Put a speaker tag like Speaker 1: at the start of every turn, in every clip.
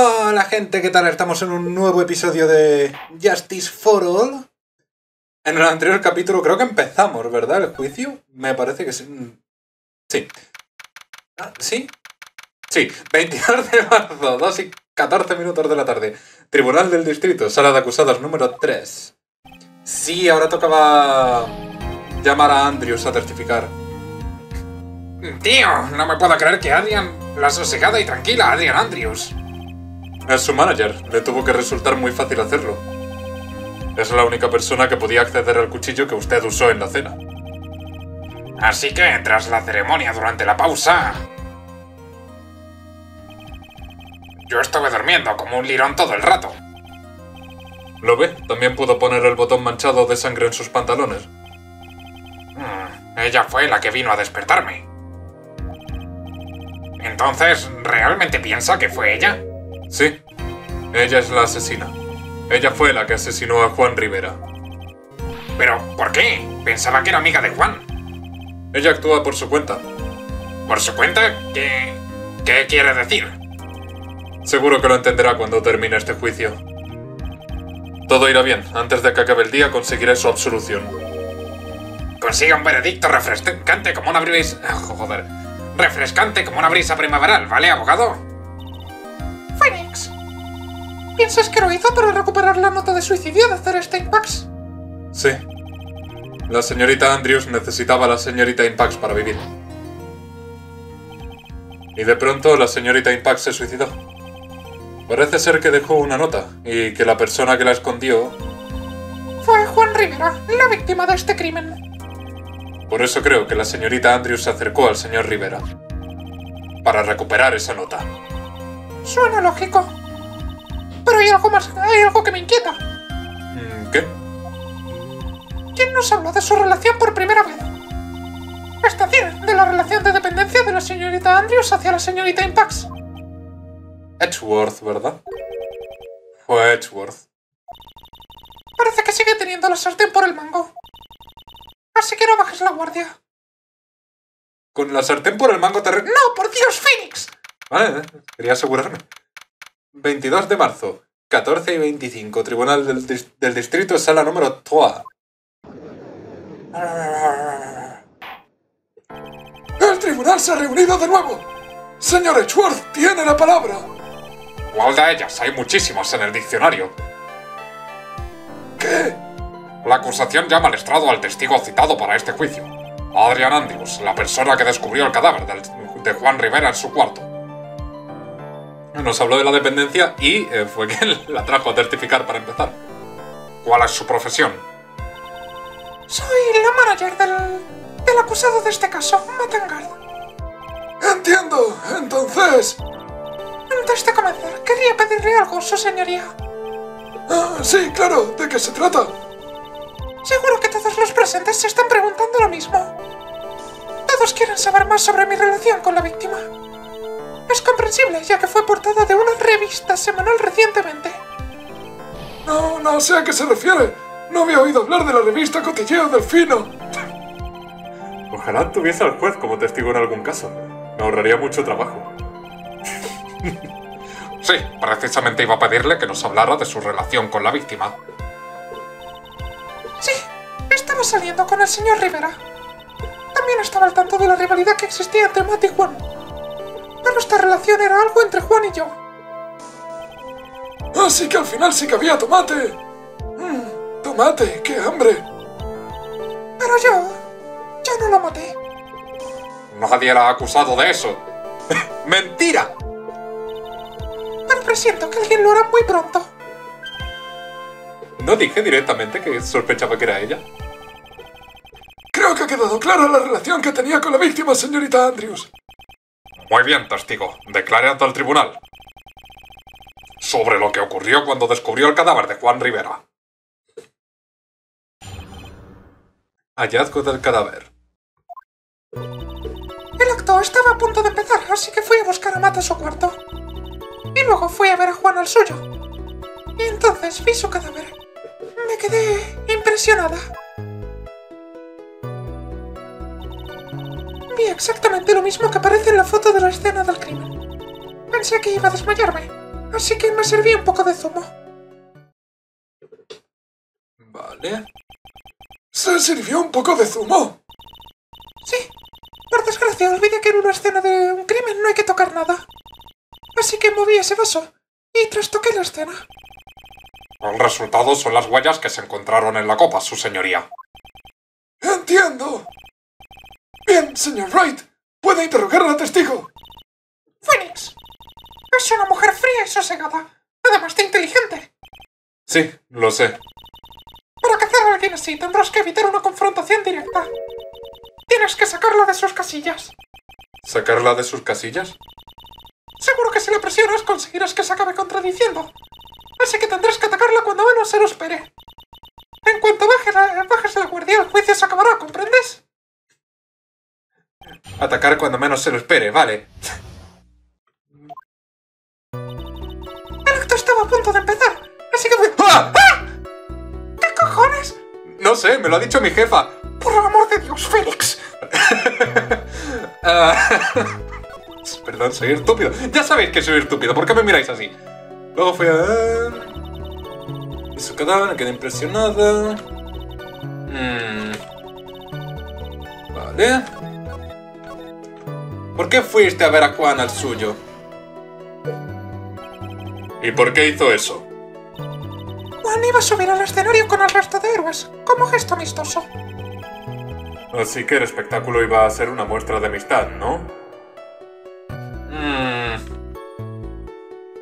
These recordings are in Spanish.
Speaker 1: Hola gente, ¿qué tal? Estamos en un nuevo episodio de Justice for All. En el anterior capítulo creo que empezamos, ¿verdad? El juicio. Me parece que sí. Sí. Ah, ¿Sí? Sí, 22 de marzo, 2 y 14 minutos de la tarde. Tribunal del Distrito, sala de acusados número 3. Sí, ahora tocaba llamar a Andrews a testificar.
Speaker 2: Tío, no me puedo creer que Adrian, la sosegada y tranquila Adrian Andrews.
Speaker 1: Es su manager, le tuvo que resultar muy fácil hacerlo. Es la única persona que podía acceder al cuchillo que usted usó en la cena.
Speaker 2: Así que, tras la ceremonia durante la pausa... Yo estuve durmiendo como un lirón todo el rato.
Speaker 1: ¿Lo ve? También pudo poner el botón manchado de sangre en sus pantalones.
Speaker 2: Hmm, ella fue la que vino a despertarme. Entonces, ¿realmente piensa que fue ella?
Speaker 1: Sí, ella es la asesina. Ella fue la que asesinó a Juan Rivera.
Speaker 2: ¿Pero por qué? Pensaba que era amiga de Juan.
Speaker 1: Ella actúa por su cuenta.
Speaker 2: ¿Por su cuenta? ¿Qué, qué quiere decir?
Speaker 1: Seguro que lo entenderá cuando termine este juicio. Todo irá bien. Antes de que acabe el día conseguiré su absolución.
Speaker 2: Consiga un veredicto refrescante como una brisa... Ah, joder. Refrescante como una brisa primaveral, ¿vale, abogado?
Speaker 3: Phoenix. ¿Piensas que lo hizo para recuperar la nota de suicidio de Thursday Pax?
Speaker 1: Sí. La señorita Andrews necesitaba a la señorita Impax para vivir. Y de pronto la señorita Impax se suicidó. Parece ser que dejó una nota y que la persona que la escondió...
Speaker 3: Fue Juan Rivera, la víctima de este crimen.
Speaker 1: Por eso creo que la señorita Andrews se acercó al señor Rivera. Para recuperar esa nota.
Speaker 3: Suena lógico. Pero hay algo más, hay algo que me inquieta.
Speaker 1: Mm, ¿Qué?
Speaker 3: ¿Quién nos habló de su relación por primera vez? Es decir, de la relación de dependencia de la señorita Andrews hacia la señorita Impax.
Speaker 1: Edgeworth, ¿verdad? Fue Edgeworth.
Speaker 3: Parece que sigue teniendo la sartén por el mango. Así que no bajes la guardia.
Speaker 1: Con la sartén por el mango te...
Speaker 3: ¡No, por Dios, Phoenix!
Speaker 1: Vale, quería asegurarme. 22 de marzo, 14 y 25, Tribunal del, del Distrito, sala número 3.
Speaker 4: El tribunal se ha reunido de nuevo. Señor Edgeworth tiene la palabra.
Speaker 2: ¿Cuál de ellas? Hay muchísimos en el diccionario.
Speaker 4: ¿Qué?
Speaker 2: La acusación llama al estrado al testigo citado para este juicio. Adrian Andrews, la persona que descubrió el cadáver de Juan Rivera en su cuarto.
Speaker 1: Nos habló de la dependencia y eh, fue quien la trajo a testificar para empezar.
Speaker 2: ¿Cuál es su profesión?
Speaker 3: Soy la manager del, del acusado de este caso, Matangard.
Speaker 4: Entiendo. Entonces...
Speaker 3: Antes de comenzar, quería pedirle algo, su señoría.
Speaker 4: ah, sí, claro. ¿De qué se trata?
Speaker 3: Seguro que todos los presentes se están preguntando lo mismo. Todos quieren saber más sobre mi relación con la víctima. Es comprensible, ya que fue portada de una revista semanal recientemente.
Speaker 4: No, no sé a qué se refiere. No había oído hablar de la revista Cotilleo Delfino.
Speaker 1: Ojalá tuviese al juez como testigo en algún caso. Me ahorraría mucho trabajo.
Speaker 2: Sí, precisamente iba a pedirle que nos hablara de su relación con la víctima.
Speaker 3: Sí, estaba saliendo con el señor Rivera. También estaba al tanto de la rivalidad que existía entre Matt y Juan. Pero esta relación era algo entre Juan y yo.
Speaker 4: Así que al final sí que había tomate. Mm, tomate, qué hambre.
Speaker 3: Pero yo... yo no lo maté.
Speaker 2: Nadie la ha acusado de eso.
Speaker 1: ¡Mentira!
Speaker 3: Pero presiento que alguien lo hará muy pronto.
Speaker 1: No dije directamente que sospechaba que era ella.
Speaker 4: Creo que ha quedado clara la relación que tenía con la víctima, señorita Andrews.
Speaker 2: Muy bien, testigo. Declare ante el tribunal. Sobre lo que ocurrió cuando descubrió el cadáver de Juan Rivera.
Speaker 1: Hallazgo del cadáver.
Speaker 3: El acto estaba a punto de empezar, así que fui a buscar a Matt a su cuarto. Y luego fui a ver a Juan al suyo. Y entonces vi su cadáver. Me quedé impresionada. Vi exactamente lo mismo que aparece en la foto de la escena del crimen. Pensé que iba a desmayarme. así que me serví un poco de zumo.
Speaker 1: Vale.
Speaker 4: ¿Se sirvió un poco de zumo?
Speaker 3: Sí, por desgracia olvidé que en una escena de un crimen no hay que tocar nada. Así que moví ese vaso y trastoqué la escena.
Speaker 5: El resultado son las huellas que se encontraron en la copa, su señoría.
Speaker 4: Entiendo. Bien, señor Wright. Puede interrogar a la testigo.
Speaker 3: Phoenix, es una mujer fría y sosegada, además de inteligente.
Speaker 1: Sí, lo sé.
Speaker 3: Para cazar a alguien así tendrás que evitar una confrontación directa. Tienes que sacarla de sus casillas.
Speaker 1: ¿Sacarla de sus casillas?
Speaker 3: Seguro que si la presionas conseguirás que se acabe contradiciendo. Así que tendrás que atacarla cuando menos se lo espere. En cuanto baje la, bajes la guardia, el juicio se
Speaker 1: Atacar cuando menos se lo espere, vale.
Speaker 3: El acto estaba a punto de empezar, así que fue...
Speaker 1: ¡Ah!
Speaker 3: ¿Qué cojones?
Speaker 1: No sé, me lo ha dicho mi jefa.
Speaker 3: Por el amor de Dios, Félix.
Speaker 1: Ah, Perdón, soy estúpido. Ya sabéis que soy estúpido, ¿por qué me miráis así? Luego fui a... Su cadáver, quedé impresionada. Mm. Vale. ¿Por qué fuiste a ver a Juan al suyo?
Speaker 5: ¿Y por qué hizo eso?
Speaker 3: Juan iba a subir al escenario con el resto de héroes, como gesto amistoso.
Speaker 5: Así que el espectáculo iba a ser una muestra de amistad, ¿no?
Speaker 1: Mm.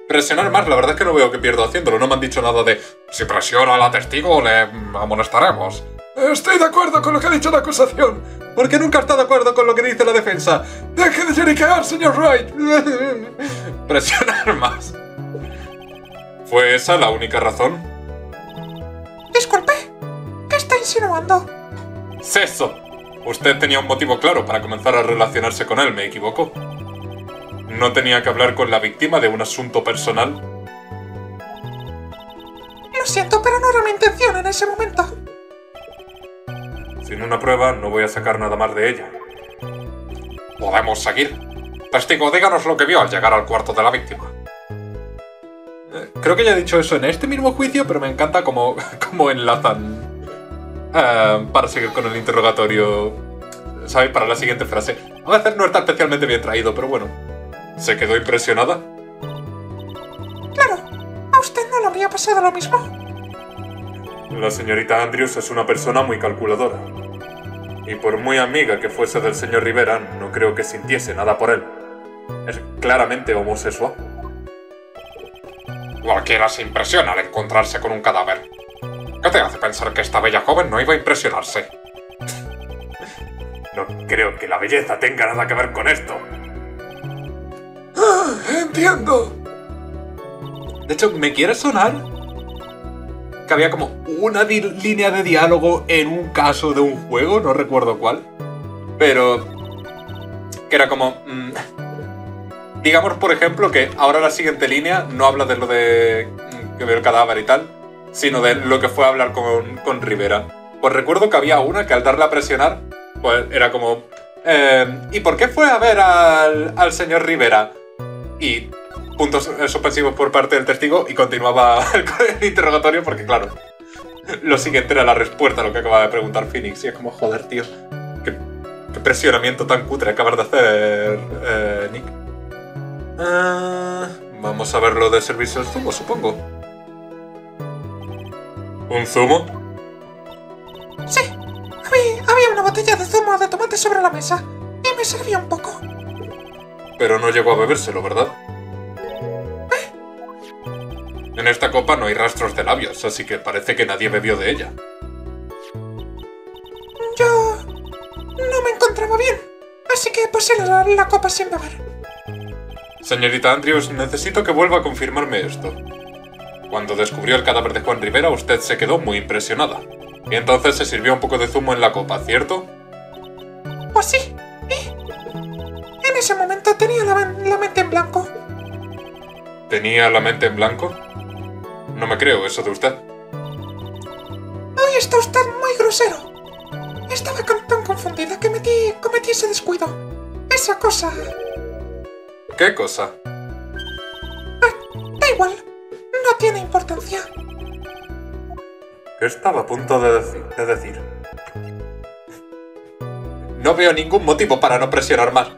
Speaker 1: Presionar más, la verdad es que no veo que pierdo haciéndolo. No me han dicho nada de...
Speaker 5: Si presiona a la testigo, le amonestaremos.
Speaker 4: Estoy de acuerdo con lo que ha dicho la acusación.
Speaker 1: ¿Por qué nunca está de acuerdo con lo que dice la defensa?
Speaker 4: Deje de lloriquear, señor Wright.
Speaker 1: Presionar más.
Speaker 5: ¿Fue esa la única razón?
Speaker 3: Disculpe, ¿qué está insinuando?
Speaker 5: ¡Ceso! Usted tenía un motivo claro para comenzar a relacionarse con él, ¿me equivoco? ¿No tenía que hablar con la víctima de un asunto personal?
Speaker 3: Lo siento, pero no era mi intención en ese momento.
Speaker 5: Sin una prueba, no voy a sacar nada más de ella. Podemos seguir. Testigo, díganos lo que vio al llegar al cuarto de la víctima.
Speaker 1: Eh, Creo que ya he dicho eso en este mismo juicio, pero me encanta cómo, cómo enlazan eh, para seguir con el interrogatorio. ¿Sabes? Para la siguiente frase. A veces no está especialmente bien traído, pero bueno.
Speaker 5: ¿Se quedó impresionada?
Speaker 3: Claro, ¿a usted no le habría pasado lo mismo?
Speaker 5: La señorita Andrews es una persona muy calculadora. Y por muy amiga que fuese del señor Rivera, no creo que sintiese nada por él. Es claramente homosexual. Cualquiera se impresiona al encontrarse con un cadáver. ¿Qué te hace pensar que esta bella joven no iba a impresionarse? No creo que la belleza tenga nada que ver con esto.
Speaker 4: Ah, entiendo.
Speaker 1: De hecho, me quiere sonar que había como una línea de diálogo en un caso de un juego, no recuerdo cuál. Pero que era como... mm, digamos, por ejemplo, que ahora la siguiente línea no habla de lo de mm, que veo el cadáver y tal, sino de lo que fue hablar con, con Rivera. Pues recuerdo que había una que al darle a presionar, pues era como... eh, ¿Y por qué fue a ver al, al señor Rivera? Y puntos suspensivos por parte del testigo y continuaba el, el interrogatorio porque, claro, lo siguiente era la respuesta a lo que acaba de preguntar Phoenix. Y es como, joder, tío, qué, qué presionamiento tan cutre acabas de hacer, eh, Nick. Ah, vamos a ver lo de servicio al zumo, supongo.
Speaker 5: ¿Un zumo?
Speaker 3: Sí, había, había una botella de zumo de tomate sobre la mesa y me servía un poco.
Speaker 5: Pero no llegó a bebérselo, ¿verdad? En esta copa no hay rastros de labios, así que parece que nadie bebió de ella.
Speaker 3: Yo no me encontraba bien, así que pasé la, la copa sin beber.
Speaker 5: Señorita Andrews, necesito que vuelva a confirmarme esto. Cuando descubrió el cadáver de Juan Rivera, usted se quedó muy impresionada. Y entonces se sirvió un poco de zumo en la copa, ¿cierto?
Speaker 3: Pues sí, y en ese momento tenía la mente en blanco.
Speaker 5: ¿Tenía la mente en blanco? No me creo eso de usted.
Speaker 3: Hoy está usted muy grosero. Estaba tan confundida que metí, cometí ese descuido. Esa cosa.
Speaker 5: ¿Qué cosa?
Speaker 3: Da igual. No tiene importancia.
Speaker 6: ¿Qué estaba a punto de, de decir?
Speaker 1: No veo ningún motivo para no presionar más.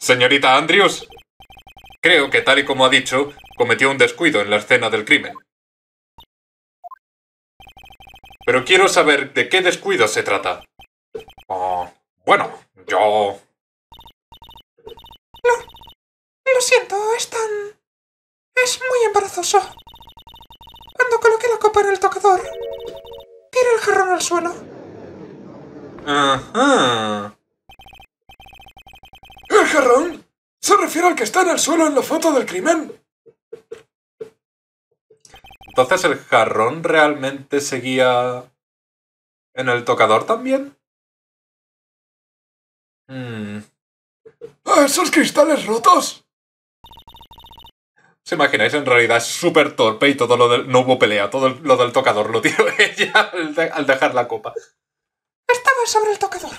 Speaker 6: Señorita Andrews, creo que tal y como ha dicho, cometió un descuido en la escena del crimen. Pero quiero saber de qué descuido se trata. Oh, bueno, yo...
Speaker 3: Lo siento, es tan... Es muy embarazoso. Cuando coloqué la copa en el tocador, tiré el jarrón al suelo.
Speaker 1: Ajá.
Speaker 4: ¿El jarrón? ¿Se refiere al que está en el suelo en la foto del crimen?
Speaker 1: Entonces el jarrón realmente seguía en el tocador también. Hmm.
Speaker 4: ¿A esos cristales rotos?
Speaker 1: ¿Os imagináis? En realidad es súper torpe y todo lo del... No hubo pelea, todo el- lo del tocador lo tiró ella al, de- al dejar la copa.
Speaker 3: Estaba sobre el tocador,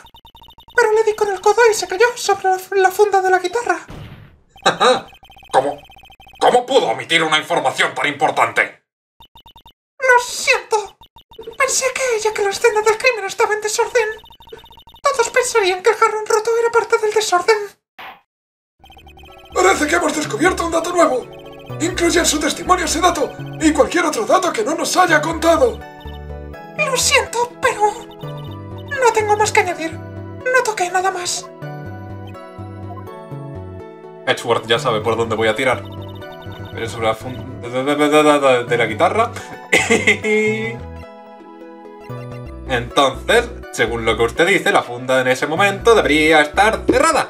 Speaker 3: pero le di con el codo y se cayó sobre la, funda de la guitarra.
Speaker 6: ¿Cómo? ¿Cómo pudo omitir una información tan importante?
Speaker 3: Lo siento. Pensé que, ya que la escena del crimen estaba en desorden, todos pensarían que el jarrón roto era parte del desorden.
Speaker 4: Parece que hemos descubierto un dato nuevo. Incluye en su testimonio ese dato y cualquier otro dato que no nos haya contado.
Speaker 3: Lo siento, pero... No tengo más que añadir. No toqué nada más.
Speaker 1: Edgeworth ya sabe por dónde voy a tirar. Pero sobre la funda de, la guitarra. Entonces, según lo que usted dice, la funda en ese momento debería estar cerrada.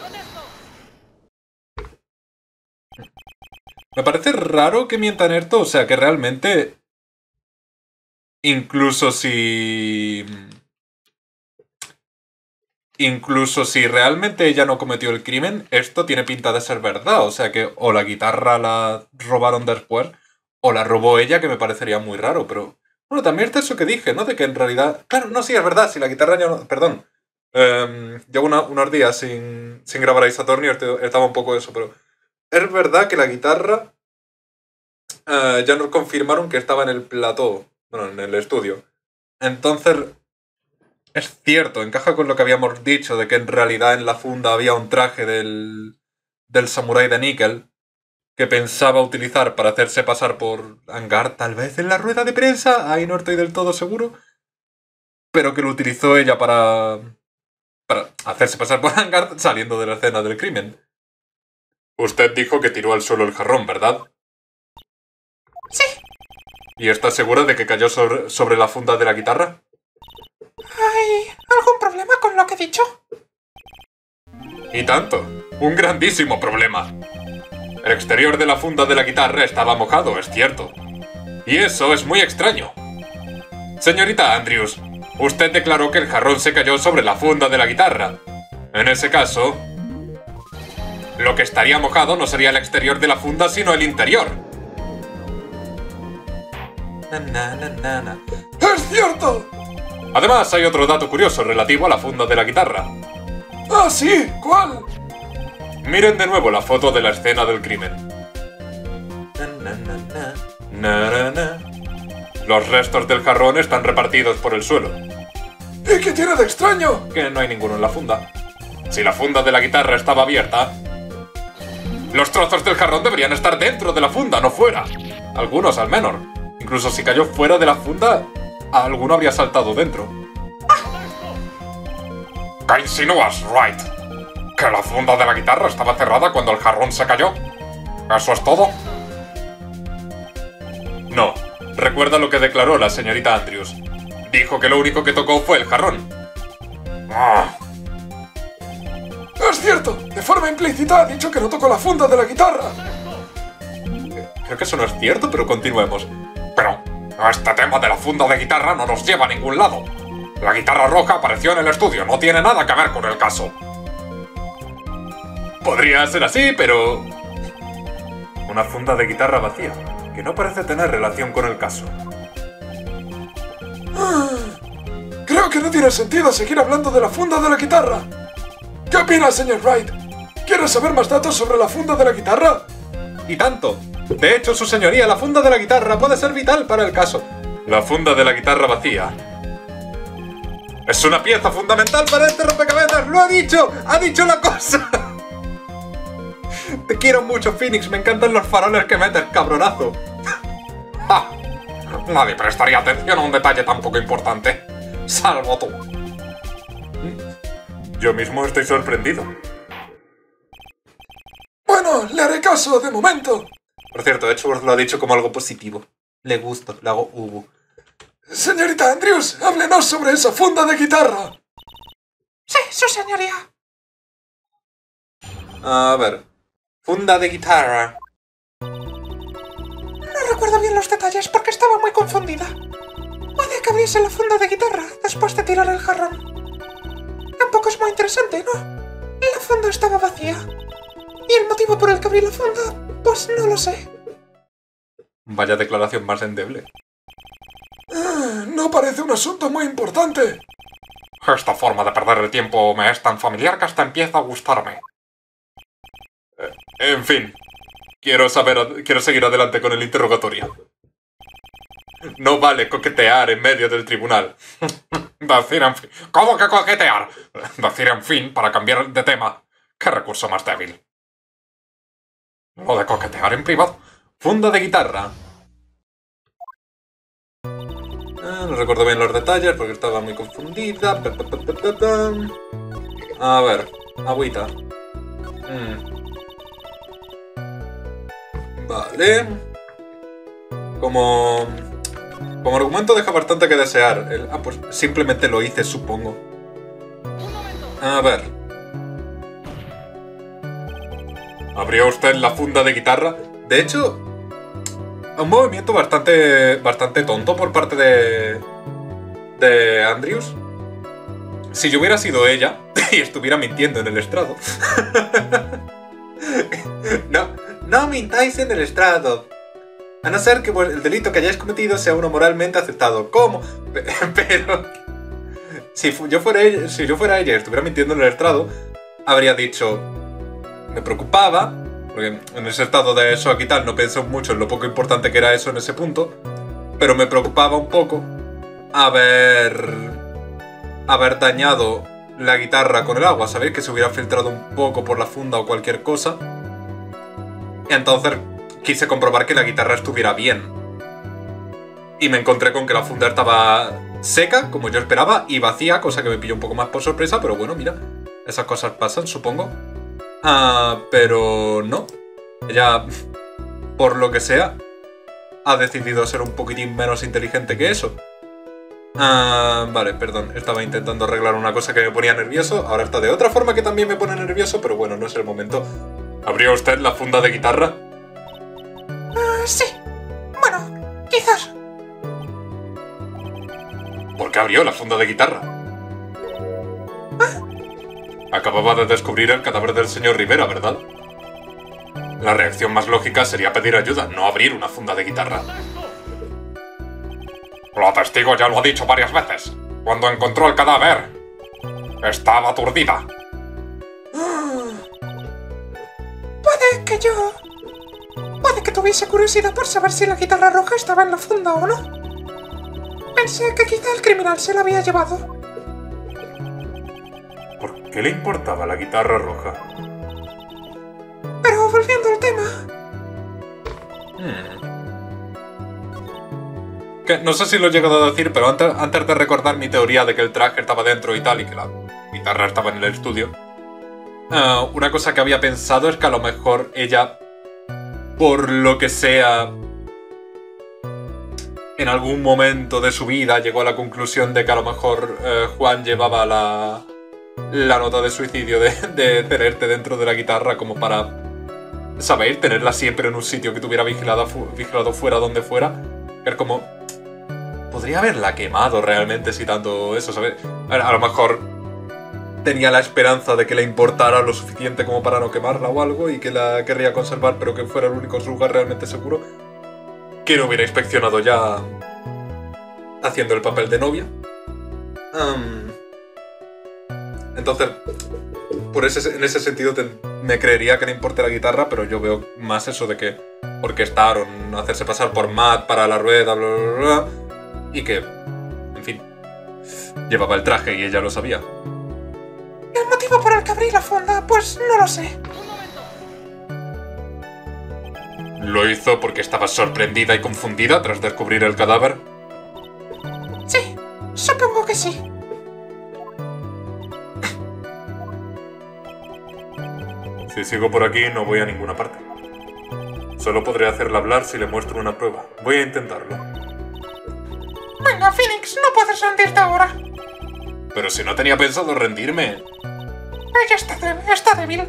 Speaker 1: Me parece raro que mientan esto, o sea que realmente... Incluso si... Incluso si realmente ella no cometió el crimen, esto tiene pinta de ser verdad. O sea que o la guitarra la robaron después, o la robó ella, que me parecería muy raro, pero... Bueno, también está eso que dije, ¿no? De que en realidad... Claro, no, sí, es verdad, si la guitarra ya no... Perdón. Em, llevo unos días sin, sin grabar a Isatorni, este- estaba un poco eso, pero... Es verdad que la guitarra... eh, ya nos confirmaron que estaba en el plató, bueno, en el estudio. Entonces, es cierto, encaja con lo que habíamos dicho de que en realidad en la funda había un traje del, del samurái de níquel que pensaba utilizar para hacerse pasar por Angar, tal vez en la rueda de prensa, ahí no estoy del todo seguro, pero que lo utilizó ella para, para hacerse pasar por Angar saliendo de la escena del crimen.
Speaker 6: Usted dijo que tiró al suelo el jarrón, ¿verdad?
Speaker 3: Sí,
Speaker 6: ¿Y está segura de que cayó sobre, sobre la funda de la guitarra?
Speaker 3: ¿Hay algún problema con lo que he dicho?
Speaker 6: Y tanto. Un grandísimo problema. El exterior de la funda de la guitarra estaba mojado, es cierto. Y eso es muy extraño. Señorita Andrews, usted declaró que el jarrón se cayó sobre la funda de la guitarra. En ese caso, lo que estaría mojado no sería el exterior de la funda, sino el interior.
Speaker 1: Na, na, na, na, na.
Speaker 4: ¡Es cierto!
Speaker 6: Además, hay otro dato curioso relativo a la funda de la guitarra.
Speaker 4: ¡Ah, sí! ¿Cuál?
Speaker 6: Miren de nuevo la foto de la escena del crimen.
Speaker 1: Na, na, na.
Speaker 6: Los restos del jarrón están repartidos por el suelo.
Speaker 4: ¿Y qué tiene de extraño?
Speaker 1: Que no hay ninguno en la funda.
Speaker 6: Si la funda de la guitarra estaba abierta, los trozos del jarrón deberían estar dentro de la funda, no fuera.
Speaker 1: Algunos al menos. Incluso si cayó fuera de la funda, alguno habría saltado dentro.
Speaker 6: ¿Qué insinúas, Wright? ¿Que la funda de la guitarra estaba cerrada cuando el jarrón se cayó? ¿Eso es todo?
Speaker 1: No. Recuerda lo que declaró la señorita Andrews.
Speaker 6: Dijo que lo único que tocó fue el jarrón. Ah,
Speaker 4: ¡Es cierto! De forma implícita ha dicho que no tocó la funda de la guitarra.
Speaker 1: Creo que eso no es cierto, pero continuemos.
Speaker 6: pero este tema de la funda de guitarra no nos lleva a ningún lado. La guitarra roja apareció en el estudio, no tiene nada que ver con el caso.
Speaker 1: Podría ser así, pero... Una funda de guitarra vacía, que no parece tener relación con el caso.
Speaker 4: Creo que no tiene sentido seguir hablando de la funda de la guitarra. ¿Qué opina, señor Wright? ¿Quiere saber más datos sobre la funda de la guitarra?
Speaker 1: Y tanto. De hecho, su señoría, la funda de la guitarra puede ser vital para el caso.
Speaker 7: La funda de la guitarra vacía.
Speaker 1: Es una pieza fundamental para este rompecabezas. ¡Lo ha dicho! ¡Ha dicho la cosa! Te quiero mucho, Phoenix. Me encantan los faroles que metes, cabronazo.
Speaker 4: ¡Ja! Nadie prestaría atención a un detalle tan poco importante. Salvo tú.
Speaker 7: Yo mismo estoy sorprendido.
Speaker 4: Bueno, le haré caso de momento.
Speaker 1: Por cierto, Edgeworth lo ha dicho como algo positivo. Le gusta, le hago Ubu.
Speaker 4: Señorita Andrews, háblenos sobre esa funda de guitarra.
Speaker 3: Sí, su señoría.
Speaker 1: A ver. Funda de guitarra.
Speaker 3: No recuerdo bien los detalles porque estaba muy confundida. Puede que abriese la funda de guitarra después de tirar el jarrón. Tampoco es muy interesante, ¿no? La funda estaba vacía. Y el motivo por el que abrí la funda, pues no lo sé.
Speaker 1: Vaya declaración más endeble.
Speaker 4: Ah, no parece un asunto muy importante. Esta forma de perder el tiempo me es tan familiar que hasta empieza a gustarme.
Speaker 7: En fin, quiero saber, quiero seguir adelante con el interrogatorio. No vale coquetear en medio del tribunal.
Speaker 4: Decir en fin. ¿Cómo que coquetear? Decir en fin para cambiar de tema. ¿Qué recurso más débil? Lo de coquetear en privado.
Speaker 1: Funda de guitarra. Ah, no recuerdo bien los detalles porque estaba muy confundida. A ver, agüita. Mm. Vale. Como... Como argumento deja bastante que desear. El- ah, pues simplemente lo hice, supongo. A ver.
Speaker 7: ¿Abrió usted la funda de guitarra?
Speaker 1: De hecho, un movimiento bastante, bastante tonto por parte de, de Andrews. Si yo hubiera sido ella y estuviera mintiendo en el estrado. no, no mintáis en el estrado. A no ser que el delito que hayáis cometido sea uno moralmente aceptado. ¿Cómo? Pe- Pero si yo fuera ella, si yo fuera ella y estuviera mintiendo en el estrado, habría dicho, me preocupaba, porque en ese estado de shock y tal no pensé mucho en lo poco importante que era eso en ese punto, pero me preocupaba un poco haber haber dañado la guitarra con el agua, ¿sabéis? Que se hubiera filtrado un poco por la funda o cualquier cosa. Entonces quise comprobar que la guitarra estuviera bien. Y me encontré con que la funda estaba seca, como yo esperaba, y vacía, cosa que me pilló un poco más por sorpresa, pero bueno, mira, esas cosas pasan, supongo. Ah, pero no. Ella, por lo que sea, ha decidido ser un poquitín menos inteligente que eso. Ah, vale, perdón, estaba intentando arreglar una cosa que me ponía nervioso, ahora está de otra forma que también me pone nervioso, pero bueno, no es el momento.
Speaker 7: ¿Abrió usted la funda de guitarra?
Speaker 3: Ah, sí. Bueno, quizás.
Speaker 7: ¿Por qué abrió la funda de guitarra? Acababa de descubrir el cadáver del señor Rivera, ¿verdad? La reacción más lógica sería pedir ayuda, no abrir una funda de guitarra.
Speaker 4: Lo testigo ya lo ha dicho varias veces. Cuando encontró el cadáver, estaba aturdida.
Speaker 3: Puede que yo... Puede que tuviese curiosidad por saber si la guitarra roja estaba en la funda o no. Pensé que quizá el criminal se la había llevado.
Speaker 7: ¿Por qué le importaba la guitarra roja?
Speaker 3: Pero volviendo al tema...
Speaker 1: Hmm. Que no sé si lo he llegado a decir, pero antes, antes de recordar mi teoría de que el traje estaba dentro y tal, y que la guitarra estaba en el estudio, ah, una cosa que había pensado es que a lo mejor ella, por lo que sea, en algún momento de su vida llegó a la conclusión de que a lo mejor eh, Juan llevaba la, la nota de suicidio de, de tenerte dentro de la guitarra como para, ¿sabéis? Tenerla siempre en un sitio que tuviera vigilada vigilado fuera donde fuera. Es como... Podría haberla quemado realmente si tanto eso, ¿sabes? A, a lo mejor tenía la esperanza de que le importara lo suficiente como para no quemarla o algo y que la querría conservar, pero que fuera el único lugar realmente seguro. Que no hubiera inspeccionado ya haciendo el papel de novia. Entonces,
Speaker 8: por ese, en ese sentido te- me creería que le importe la guitarra, pero yo veo más eso de que orquestaron hacerse pasar por Matt para la rueda, bla, bla, bla, bla, y que, en fin, llevaba el traje y ella lo sabía.
Speaker 3: ¿Y el motivo por el que abrí la funda? Pues no lo sé.
Speaker 1: ¿Lo hizo porque estaba sorprendida y confundida tras descubrir el cadáver?
Speaker 3: Sí, supongo que sí.
Speaker 2: Si sigo por aquí no voy a ninguna parte. Solo podré hacerla hablar si le muestro una prueba. Voy a intentarlo.
Speaker 3: Venga, Phoenix, no puedes rendirte ahora.
Speaker 1: Pero si no tenía pensado rendirme.
Speaker 3: Ella está, de- está débil.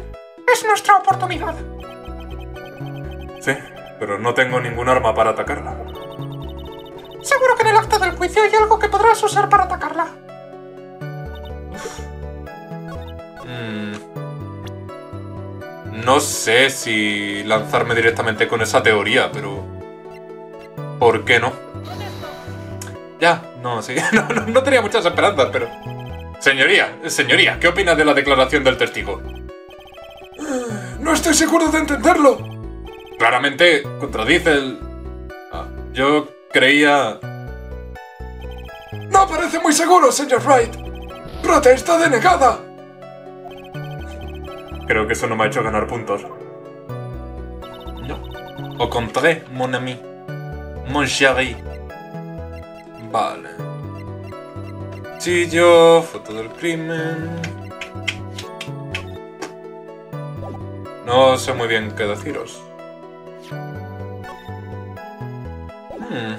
Speaker 3: Es nuestra oportunidad.
Speaker 2: Sí, pero no tengo ningún arma para atacarla.
Speaker 3: Seguro que en el acto del juicio hay algo que podrás usar para atacarla.
Speaker 1: mm, no sé si lanzarme directamente con esa teoría, pero. ¿Por qué no? Ya, no, sí. No, no, no tenía muchas esperanzas, pero. Señoría, señoría, ¿qué opina de la declaración del testigo?
Speaker 4: No estoy seguro de entenderlo.
Speaker 1: Claramente contradice el. Ah, yo creía.
Speaker 4: No parece muy seguro, señor Wright. Protesta denegada.
Speaker 2: Creo que eso no me ha hecho ganar puntos.
Speaker 1: No. Au contraire, mon ami. Mon chéri. Vale. Chillo, foto del crimen. No sé muy bien qué deciros. Hmm.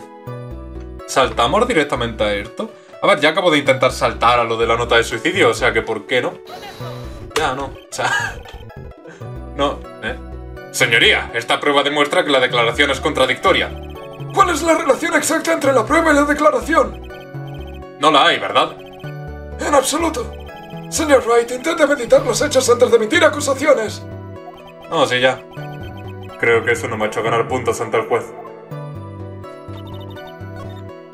Speaker 1: ¿Saltamos directamente a esto? A ver, ya acabo de intentar saltar a lo de la nota de suicidio, o sea que ¿por qué no? Ya, no. O sea... No, ¿eh? Señoría, esta prueba demuestra que la declaración es contradictoria.
Speaker 4: ¿Cuál es la relación exacta entre la prueba y la declaración?
Speaker 1: No la hay, ¿verdad?
Speaker 4: En absoluto. Señor Wright, intente meditar los hechos antes de emitir acusaciones.
Speaker 1: No, sí, ya.
Speaker 2: Creo que eso no me ha hecho ganar puntos ante el juez.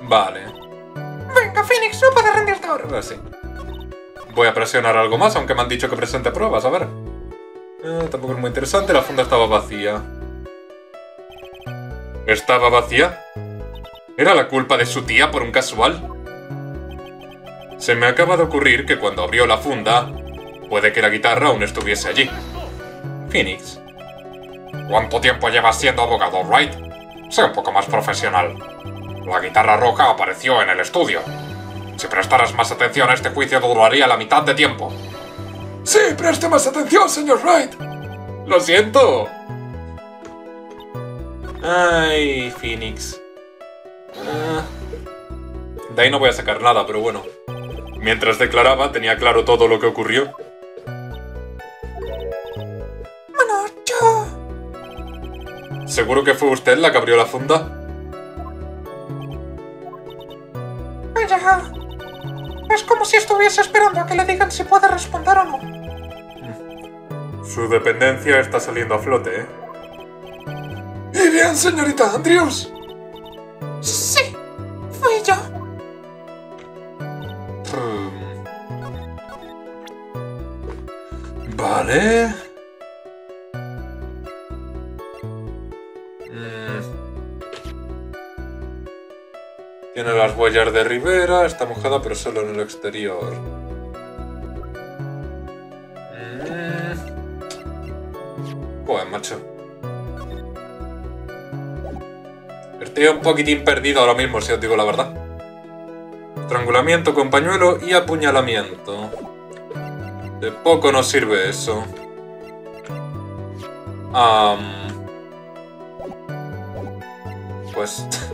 Speaker 1: Vale,
Speaker 3: Venga, Phoenix, no puedes rendirte ahora.
Speaker 1: ahora sí. Voy a presionar algo más, aunque me han dicho que presente pruebas, a ver. Eh, tampoco es muy interesante, la funda estaba vacía. ¿Estaba vacía? ¿Era la culpa de su tía por un casual? Se me acaba de ocurrir que cuando abrió la funda, puede que la guitarra aún estuviese allí. Phoenix. ¿Cuánto tiempo llevas siendo abogado, Wright? Sé un poco más profesional. La guitarra roja apareció en el estudio. Si prestaras más atención a este juicio duraría la mitad de tiempo.
Speaker 4: Sí, preste más atención, señor Wright.
Speaker 1: ¡Lo siento! Ay, Phoenix. Ah. De ahí no voy a sacar nada, pero bueno. Mientras declaraba, tenía claro todo lo que ocurrió.
Speaker 3: Bueno, yo...
Speaker 1: ¿Seguro que fue usted la que abrió la funda?
Speaker 3: Es como si estuviese esperando a que le digan si puede responder o no.
Speaker 2: Su dependencia está saliendo a flote, ¿eh?
Speaker 4: Y bien, señorita Andrews.
Speaker 3: Sí, fui yo.
Speaker 1: Vale. Huellas de Rivera, está mojada pero solo en el exterior. Mm. Macho. Estoy un poquitín perdido ahora mismo, si os digo la verdad. Estrangulamiento con pañuelo y apuñalamiento. De poco nos sirve eso. Am, pues...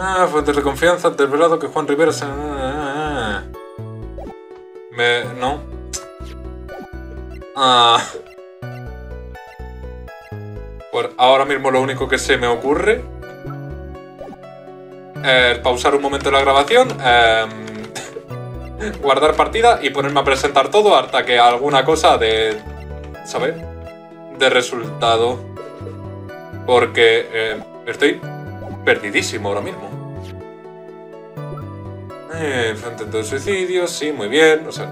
Speaker 1: ah, fuentes de confianza, desvelado que Juan Rivera se... ah, Me... no. Ah... Pues ahora mismo lo único que se me ocurre es pausar un momento la grabación, em, guardar partida y ponerme a presentar todo hasta que alguna cosa de... ¿sabes? De resultado. Porque eh, estoy perdidísimo ahora mismo. Eh, frente de suicidio, sí, muy bien. O sea,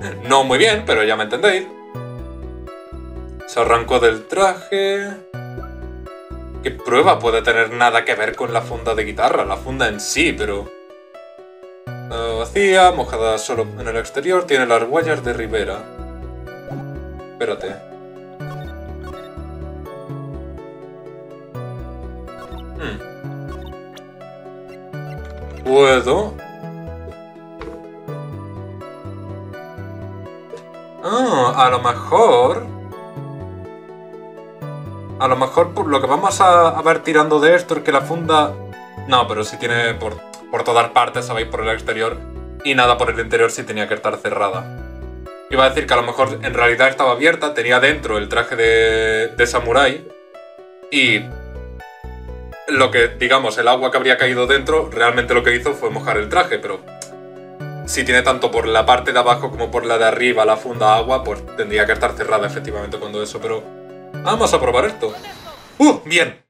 Speaker 1: No muy bien, pero ya me entendéis. Se arrancó del traje. ¿Qué prueba puede tener nada que ver con la funda de guitarra? La funda en sí, pero... Eh, vacía, mojada solo en el exterior, tiene las huellas de Rivera. Espérate. Hmm. Puedo... Ah, a lo mejor... A lo mejor por lo que vamos a, a ver tirando de esto es que la funda... No, pero si tiene por, por todas partes, sabéis, por el exterior. Y nada por el interior si tenía que estar cerrada. Iba a decir que a lo mejor en realidad estaba abierta, tenía dentro el traje de, de samurái. Y lo que, digamos, el agua que habría caído dentro, realmente lo que hizo fue mojar el traje, pero si tiene tanto por la parte de abajo como por la de arriba la funda agua, pues tendría que estar cerrada efectivamente cuando eso, pero vamos a probar esto. ¡Uh! Bien.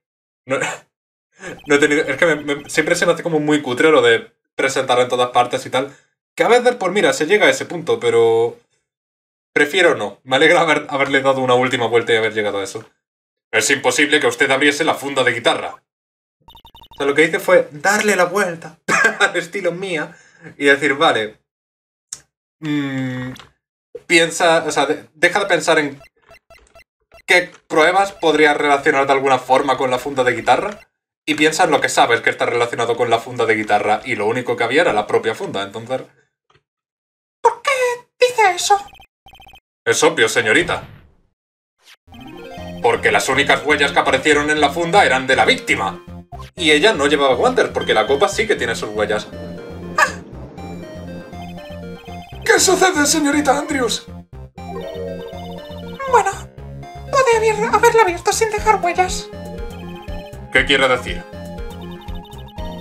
Speaker 1: No, he tenido, es que siempre se me hace como muy cutrero de presentarlo en todas partes y tal. Que a veces, pues mira, se llega a ese punto, pero prefiero no. Me alegra haber- haberle dado una última vuelta y haber llegado a eso. Es imposible que usted abriese la funda de guitarra. O sea, lo que hice fue darle la vuelta al estilo mía y decir, vale, mm, piensa, o sea, de- deja de pensar en qué pruebas podrías relacionar de alguna forma con la funda de guitarra y piensa en lo que sabes que está relacionado con la funda de guitarra y lo único que había era la propia funda, entonces...
Speaker 3: Dice eso.
Speaker 1: Es obvio, señorita. Porque las únicas huellas que aparecieron en la funda eran de la víctima. Y ella no llevaba guantes, porque la copa sí que tiene sus huellas.
Speaker 4: ¿Qué sucede, señorita Andrews?
Speaker 3: Bueno, puede haber- haberla abierto sin dejar huellas.
Speaker 1: ¿Qué quiere decir?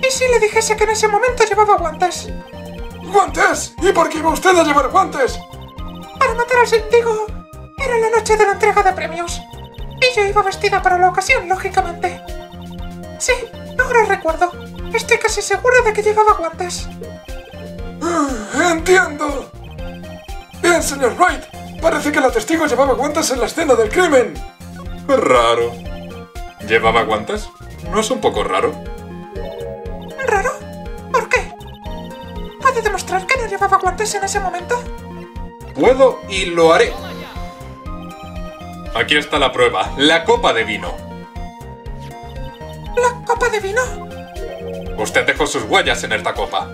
Speaker 3: ¿Y si le dijese que en ese momento llevaba guantes?
Speaker 4: ¡Guantes! ¿Y por qué iba usted a llevar guantes?
Speaker 3: Para matar al digo, era la noche de la entrega de premios. Y yo iba vestida para la ocasión, lógicamente. Sí, ahora recuerdo. Estoy casi segura de que llevaba guantes.
Speaker 4: Ah, entiendo. Bien, señor Wright. Parece que la testigo llevaba guantes en la escena del crimen.
Speaker 1: Qué raro. ¿Llevaba guantes? ¿No es un poco raro?
Speaker 3: ¿Raro? ¿Por qué? ¿Puede demostrar que no llevaba guantes en ese momento?
Speaker 1: Puedo y lo haré. Aquí está la prueba, la copa de vino.
Speaker 3: ¿La copa de vino?
Speaker 1: Usted dejó sus huellas en esta copa.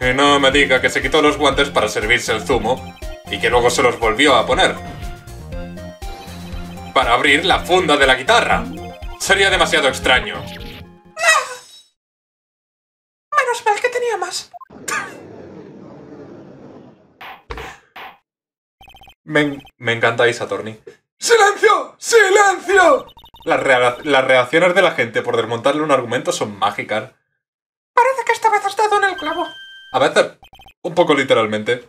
Speaker 1: Y no me diga que se quitó los guantes para servirse el zumo y que luego se los volvió a poner. Para abrir la funda de la guitarra. Sería demasiado extraño.
Speaker 3: Menos mal que tenía más.
Speaker 1: Me, me encanta Isa Torni.
Speaker 4: ¡Silencio! ¡Silencio!
Speaker 1: Las, rea- las reacciones de la gente por desmontarle un argumento son mágicas.
Speaker 3: Parece que esta vez has dado en el clavo.
Speaker 1: A veces, un poco literalmente.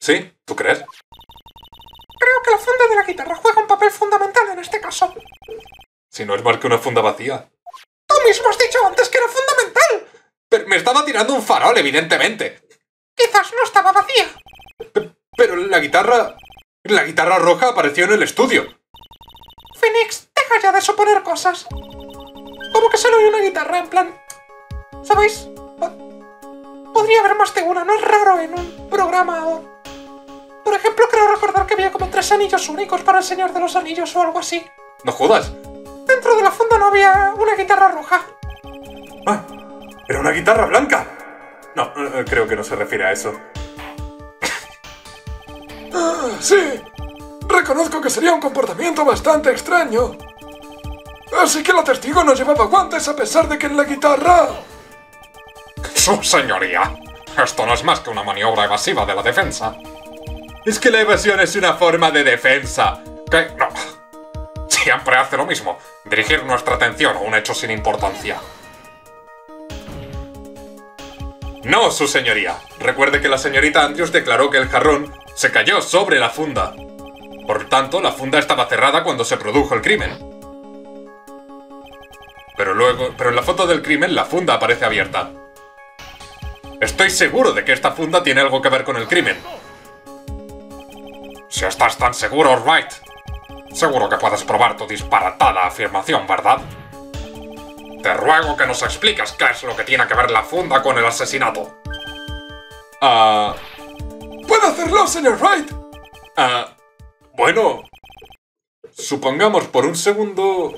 Speaker 1: ¿Sí? ¿Tú crees?
Speaker 3: Creo que la funda de la guitarra juega un papel fundamental en este caso.
Speaker 1: Si no es más que una funda vacía.
Speaker 3: Tú mismo has dicho antes que era fundamental.
Speaker 1: Pero me estaba tirando un farol, evidentemente.
Speaker 3: Quizás no estaba vacía.
Speaker 1: Pero la guitarra... La guitarra roja apareció en el estudio.
Speaker 3: Phoenix, deja ya de suponer cosas. Como que solo hay una guitarra, en plan... ¿Sabéis? Po- Podría haber más de una, no es raro en un programa o... Por ejemplo, creo recordar que había como tres anillos únicos para el Señor de los Anillos o algo así.
Speaker 1: No jodas.
Speaker 3: Dentro de la funda no había una guitarra roja.
Speaker 1: Ah, era una guitarra blanca. No, eh, creo que no se refiere a eso.
Speaker 4: Ah, sí. Reconozco que sería un comportamiento bastante extraño. Así que la testigo no llevaba guantes a pesar de que en la guitarra...
Speaker 9: Su señoría. Esto no es más que una maniobra evasiva de la defensa.
Speaker 1: Es que la evasión es una forma de defensa.
Speaker 9: ¿Qué? No. Siempre hace lo mismo. Dirigir nuestra atención a un hecho sin importancia.
Speaker 1: No, su señoría. Recuerde que la señorita Andrews declaró que el jarrón se cayó sobre la funda. Por tanto, la funda estaba cerrada cuando se produjo el crimen. Pero luego, pero en la foto del crimen la funda aparece abierta. Estoy seguro de que esta funda tiene algo que ver con el crimen. Si estás tan seguro, Wright, seguro que puedes probar tu disparatada afirmación, ¿verdad? Te ruego que nos expliques qué es lo que tiene que ver la funda con el asesinato.
Speaker 4: Ah... ¡Puede hacerlo, señor Wright!
Speaker 1: Ah... Bueno... Supongamos por un segundo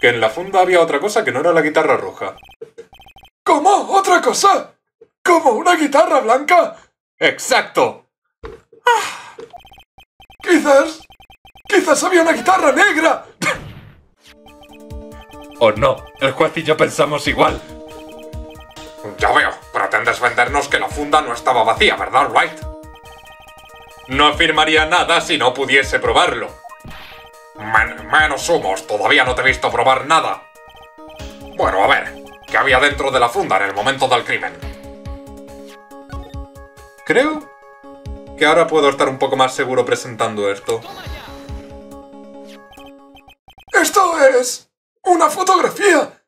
Speaker 1: que en la funda había otra cosa que no era la guitarra roja.
Speaker 4: ¿Cómo? ¿Otra cosa? ¿Como una guitarra blanca?
Speaker 1: ¡Exacto!
Speaker 4: Ah, quizás... Quizás había una guitarra negra.
Speaker 1: ¿O no? El juez y yo pensamos igual. Ya veo, pretendes vendernos que la funda no estaba vacía, ¿verdad, Wright? No afirmaría nada si no pudiese probarlo. menos humos, todavía no te he visto probar nada. Bueno, a ver, ¿qué había dentro de la funda en el momento del crimen? Creo que ahora puedo estar un poco más seguro presentando esto.
Speaker 4: Esto es... ¡Una fotografía!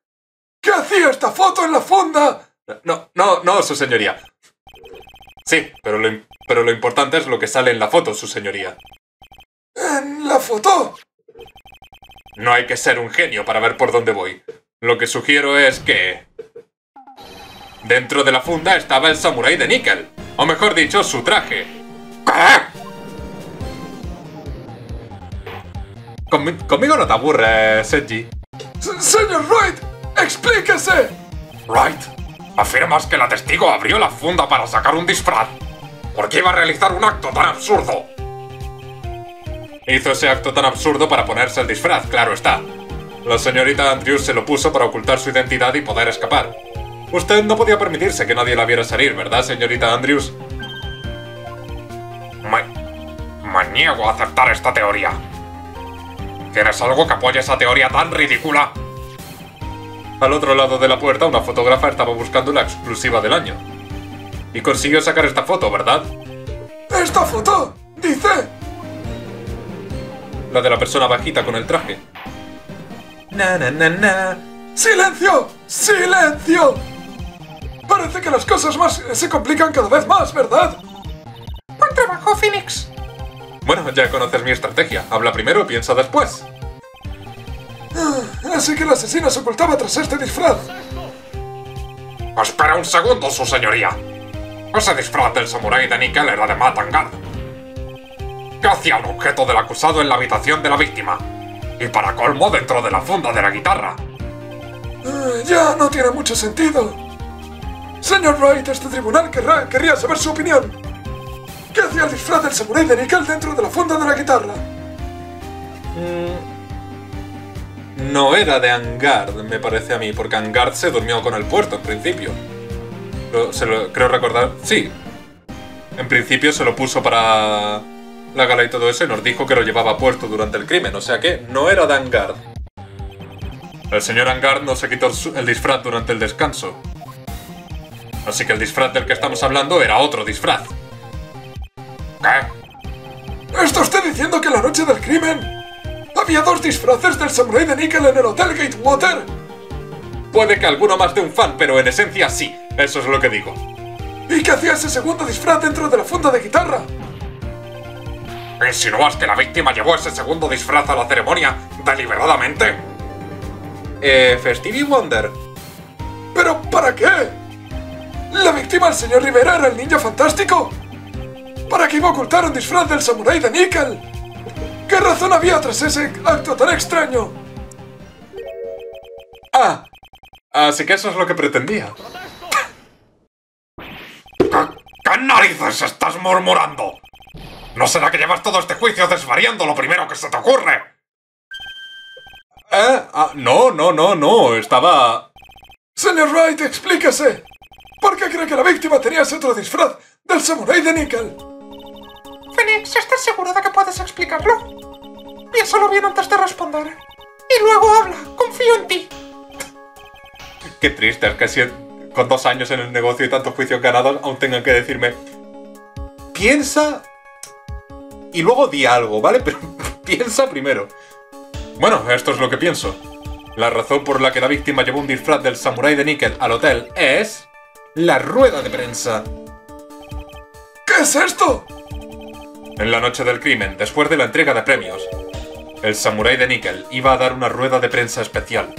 Speaker 4: ¿Qué hacía esta foto en la funda?
Speaker 1: No, no, no, su señoría. Sí, pero lo, pero lo importante es lo que sale en la foto, su señoría.
Speaker 4: ¿En la foto?
Speaker 1: No hay que ser un genio para ver por dónde voy. Lo que sugiero es que... Dentro de la funda estaba el samurái de níquel. O mejor dicho, su traje. conmigo no te aburres, Seiji.
Speaker 4: ¡Señor Wright! ¡Explíquese!
Speaker 1: Wright, afirmas que la testigo abrió la funda para sacar un disfraz. ¿Por qué iba a realizar un acto tan absurdo? Hizo ese acto tan absurdo para ponerse el disfraz, claro está. La señorita Andrews se lo puso para ocultar su identidad y poder escapar. Usted no podía permitirse que nadie la viera salir, ¿verdad, señorita Andrews? Me, me niego a aceptar esta teoría. ¿Tienes algo que apoye esa teoría tan ridícula? Al otro lado de la puerta, una fotógrafa estaba buscando la exclusiva del año. Y consiguió sacar esta foto, ¿verdad?
Speaker 4: ¿Esta foto? Dice.
Speaker 1: La de la persona bajita con el traje. Na, na, na, na.
Speaker 4: ¡Silencio! ¡Silencio! Parece que las cosas más se complican cada vez más, ¿verdad?
Speaker 3: Buen trabajo, Phoenix.
Speaker 1: Bueno, ya conoces mi estrategia. Habla primero y piensa después.
Speaker 4: Así que el asesino se ocultaba tras este disfraz.
Speaker 1: Espera un segundo, su señoría. Ese disfraz del samurái de níquel era de Matangard. ¿Qué hacía un objeto del acusado en la habitación de la víctima? Y para colmo dentro de la funda de la guitarra.
Speaker 4: Ah, ya no tiene mucho sentido. Señor Wright, este tribunal querrá, querría saber su opinión. ¿Qué hacía el disfraz del samurái de níquel dentro de la funda de la guitarra?
Speaker 1: Mm, no era de Angard, me parece a mí, porque Angard se durmió con el puerto en principio. se lo, creo recordar. Sí. En principio se lo puso para la gala y todo eso y nos dijo que lo llevaba puesto durante el crimen, o sea que no era de Angard. El señor Angard no se quitó el disfraz durante el descanso. Así que el disfraz del que estamos hablando era otro disfraz.
Speaker 4: ¿Está usted diciendo que la noche del crimen había dos disfraces del samurái de níquel en el Hotel Gatewater?
Speaker 1: Puede que alguno más de un fan, pero en esencia sí. Eso es lo que digo.
Speaker 4: ¿Y qué hacía ese segundo disfraz dentro de la funda de guitarra?
Speaker 1: ¿Insinúas que la víctima llevó ese segundo disfraz a la ceremonia deliberadamente? Eh, Festivity Wonder.
Speaker 4: ¿Pero para qué? ¿La víctima, el señor Rivera, era el niño fantástico? ¿Para qué iba a ocultar un disfraz del samurái de níquel? ¿Qué razón había tras ese acto tan extraño?
Speaker 1: Ah, así que eso es lo que pretendía. ¿Qué, narices estás murmurando? ¿No será que llevas todo este juicio desvariando lo primero que se te ocurre? ¿Eh? Ah, no, no, no, no, estaba...
Speaker 4: Señor Wright, explíquese. ¿Por qué cree que la víctima tenía ese otro disfraz del samurái de níquel?
Speaker 3: Phoenix, ¿estás seguro de que puedes explicarlo? Piénsalo bien antes de responder. Y luego habla. Confío en ti.
Speaker 1: Qué triste es que si con dos años en el negocio y tantos juicios ganados aún tengan que decirme piensa y luego di algo, ¿vale? Pero piensa primero. Bueno, esto es lo que pienso. La razón por la que la víctima llevó un disfraz del samurái de níquel al hotel es... la rueda de prensa.
Speaker 4: ¿Qué es esto?
Speaker 1: En la noche del crimen, después de la entrega de premios, el samurái de níquel iba a dar una rueda de prensa especial.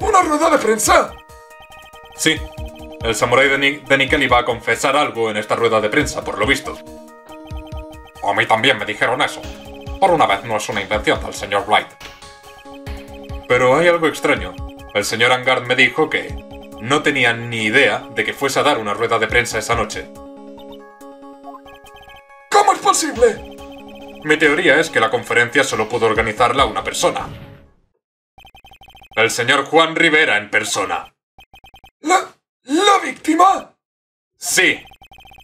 Speaker 4: ¿Una rueda de prensa?
Speaker 1: Sí, el samurái de, Ni- de níquel iba a confesar algo en esta rueda de prensa, por lo visto. A mí también me dijeron eso. Por una vez no es una invención del señor Wright. Pero hay algo extraño. El señor Angard me dijo que no tenía ni idea de que fuese a dar una rueda de prensa esa noche.
Speaker 4: ¿Cómo es posible?
Speaker 1: Mi teoría es que la conferencia solo pudo organizarla una persona. El señor Juan Rivera en persona.
Speaker 4: ¿La... la víctima?
Speaker 1: Sí.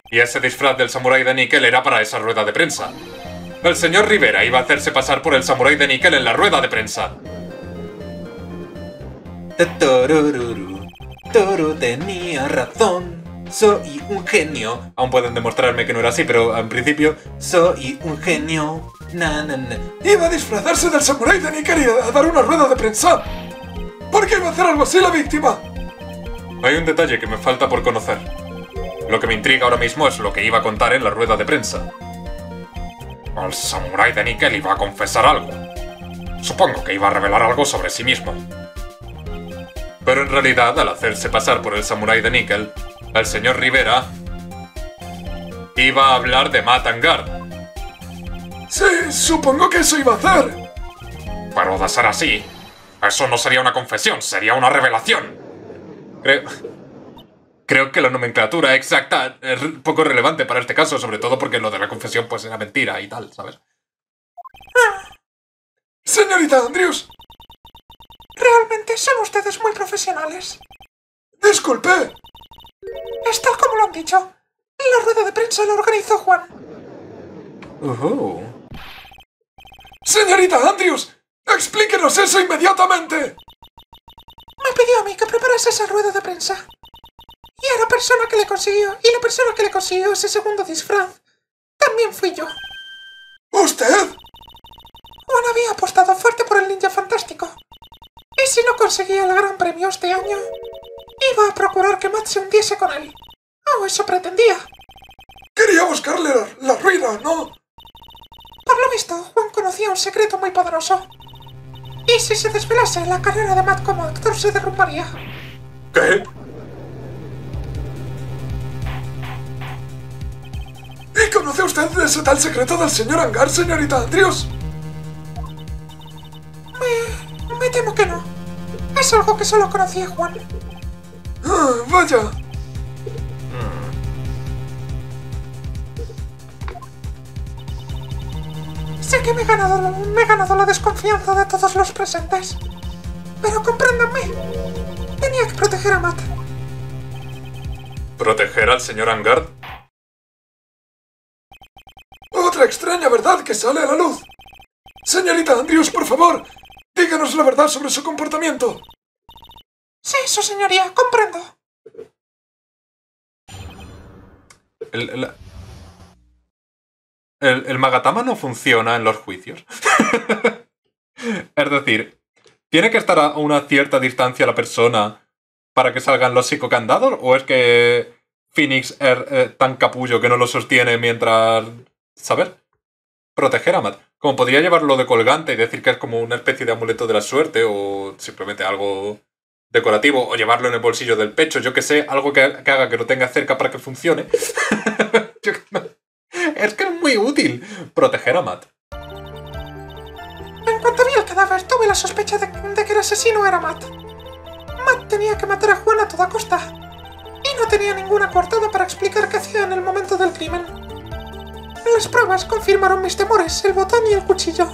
Speaker 1: Y ese disfraz del samurái de níquel era para esa rueda de prensa. El señor Rivera iba a hacerse pasar por el samurái de níquel en la rueda de prensa. Tororuru. Toro tenía razón. Soy un genio. Aún pueden demostrarme que no era así, pero en principio soy un genio.
Speaker 4: Iba a disfrazarse del samurái de y a dar una rueda de prensa. ¿Por qué iba a hacer algo así la víctima?
Speaker 1: Hay un detalle que me falta por conocer. Lo que me intriga ahora mismo es lo que iba a contar en la rueda de prensa. El samurái de níquel iba a confesar algo. Supongo que iba a revelar algo sobre sí mismo. Pero en realidad, al hacerse pasar por el samurái de níquel, el señor Rivera iba a hablar de Matt Angard.
Speaker 4: Sí, supongo que eso iba a hacer.
Speaker 1: Pero de ser así, eso no sería una confesión, sería una revelación. Creo, creo que la nomenclatura exacta es poco relevante para este caso, sobre todo porque lo de la confesión pues era mentira y tal, ¿sabes?
Speaker 4: Señorita Andrews,
Speaker 3: Realmente son ustedes muy profesionales.
Speaker 4: disculpe.
Speaker 3: Es tal como lo han dicho. La rueda de prensa la organizó Juan.
Speaker 4: Señorita Andrews, explíquenos eso inmediatamente.
Speaker 3: Me pidió a mí que preparase esa rueda de prensa. Y a la persona que le consiguió, y la persona que le consiguió ese segundo disfraz, también fui yo.
Speaker 4: ¿Usted?
Speaker 3: Juan había apostado fuerte por el ninja fantástico. Y si no conseguía el gran premio este año, iba a procurar que Matt se hundiese con él. O eso pretendía.
Speaker 4: Quería buscarle la, la ruina, ¿no?
Speaker 3: Por lo visto, Juan conocía un secreto muy poderoso. Y si se desvelase, la carrera de Matt como actor se derrumbaría.
Speaker 1: ¿Qué?
Speaker 4: ¿Y conoce usted ese tal secreto del señor Angar, señorita Andrews?
Speaker 3: Me, me temo que no. Es algo que solo conocía Juan.
Speaker 4: Ah, vaya.
Speaker 3: Sé que me he ganado, me he ganado la desconfianza de todos los presentes. Pero compréndanme. Tenía que proteger a Matt.
Speaker 1: ¿Proteger al señor Angard?
Speaker 4: Otra extraña verdad que sale a la luz. Señorita Andrews, por favor, díganos la verdad sobre su comportamiento.
Speaker 3: Sí, su señoría, comprendo.
Speaker 1: El, el, Magatama no funciona en los juicios. es decir, ¿tiene que estar a una cierta distancia la persona para que salgan los psicocandados? ¿O es que Phoenix es eh, tan capullo que no lo sostiene mientras... ¿Sabes? Proteger a Matt. Como podría llevarlo de colgante y decir que es como una especie de amuleto de la suerte o simplemente algo decorativo o llevarlo en el bolsillo del pecho, yo que sé, algo que, que haga que lo tenga cerca para que funcione. Es que es muy útil proteger a Matt.
Speaker 3: En cuanto vi el cadáver, tuve la sospecha de, de que el asesino era Matt. Matt tenía que matar a Juan a toda costa. Y no tenía ninguna coartada para explicar qué hacía en el momento del crimen. Las pruebas confirmaron mis temores, el botón y el cuchillo.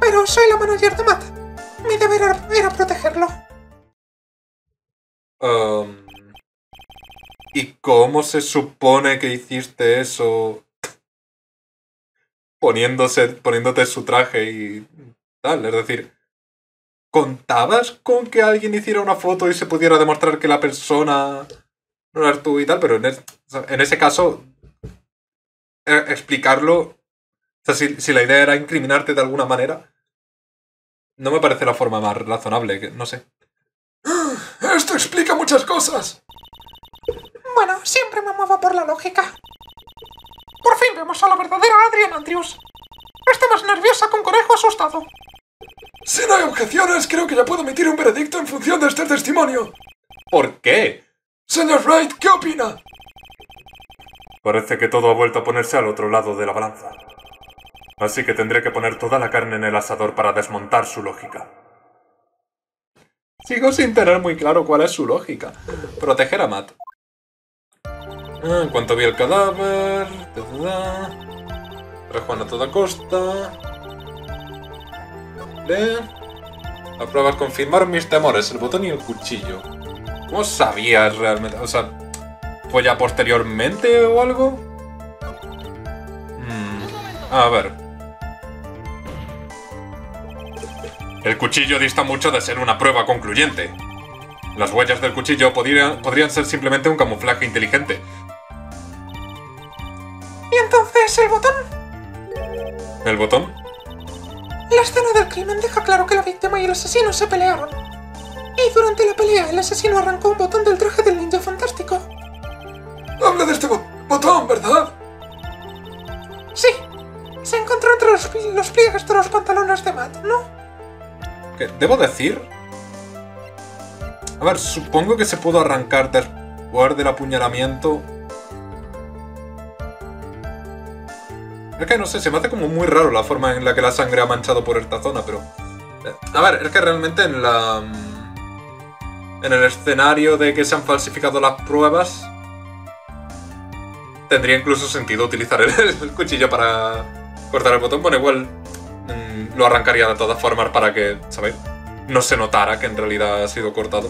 Speaker 3: Pero soy la manager de Matt. Mi deber era protegerlo.
Speaker 1: Um, ¿Y cómo se supone que hiciste eso? Poniéndose, poniéndote su traje y tal. Es decir, ¿contabas con que alguien hiciera una foto y se pudiera demostrar que la persona no eras tú y tal? Pero en, es- en ese caso, eh, explicarlo. O sea, si, si la idea era incriminarte de alguna manera, no me parece la forma más razonable, que, no sé.
Speaker 4: Muchas cosas.
Speaker 3: Bueno, siempre me muevo por la lógica. Por fin vemos a la verdadera Adrian Andrews. Está más nerviosa que un conejo asustado.
Speaker 4: Si no hay objeciones, creo que ya puedo emitir un veredicto en función de este testimonio.
Speaker 1: ¿Por qué?
Speaker 4: Señor Wright, ¿qué opina?
Speaker 2: Parece que todo ha vuelto a ponerse al otro lado de la balanza. Así que tendré que poner toda la carne en el asador para desmontar su lógica.
Speaker 1: Sigo sin tener muy claro cuál es su lógica. Proteger a Matt. Ah, en cuanto vi el cadáver... Para Juan a toda costa... De... La prueba es confirmar mis temores, el botón y el cuchillo. ¿Cómo sabías realmente? O sea, ¿fue ya posteriormente o algo? Hmm, A ver. El cuchillo dista mucho de ser una prueba concluyente. Las huellas del cuchillo podrían, podrían ser simplemente un camuflaje inteligente.
Speaker 3: ¿Y entonces el botón?
Speaker 1: ¿El botón?
Speaker 3: La escena del crimen deja claro que la víctima y el asesino se pelearon. Y durante la pelea, el asesino arrancó un botón del traje del ninja fantástico.
Speaker 4: Habla de este bo- botón, ¿verdad?
Speaker 3: Sí, se encontró entre los pliegues de los pantalones de Matt, ¿no?
Speaker 1: ¿Debo decir? A ver, supongo que se pudo arrancar después del apuñalamiento. Es que no sé, se me hace como muy raro la forma en la que la sangre ha manchado por esta zona, pero... eh, A ver, es que realmente en la... mm, En el escenario de que se han falsificado las pruebas... Tendría incluso sentido utilizar el, el cuchillo para cortar el botón. Bueno, igual lo arrancaría de todas formas para que, ¿sabéis? No se notara que en realidad ha sido cortado.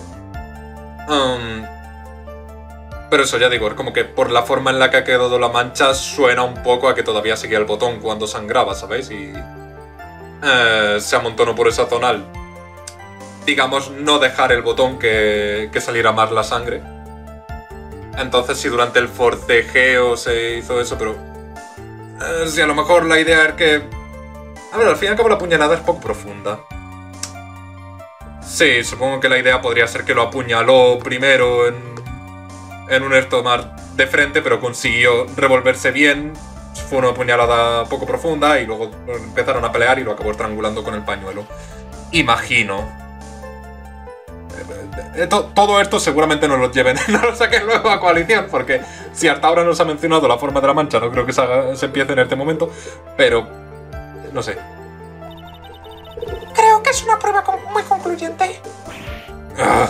Speaker 1: Um, pero eso ya digo, es como que por la forma en la que ha quedado la mancha suena un poco a que todavía seguía el botón cuando sangraba, ¿sabéis? Y eh, se amontonó por esa zona al, digamos, no dejar el botón que, que saliera más la sangre. Entonces si durante el forcejeo se hizo eso, pero... eh, si a lo mejor la idea es que... A ver, al fin y al cabo la puñalada es poco profunda. Sí, supongo que la idea podría ser que lo apuñaló primero en, en un estomar de frente, pero consiguió revolverse bien. Fue una puñalada poco profunda y luego empezaron a pelear y lo acabó estrangulando con el pañuelo. Imagino. Eh, to- todo esto seguramente no lo lleven, no lo saquen luego a coalición, porque si hasta ahora no se ha mencionado la forma de la mancha, no creo que se empiece en este momento, pero no sé.
Speaker 3: Creo que es una prueba muy concluyente.
Speaker 1: Ah,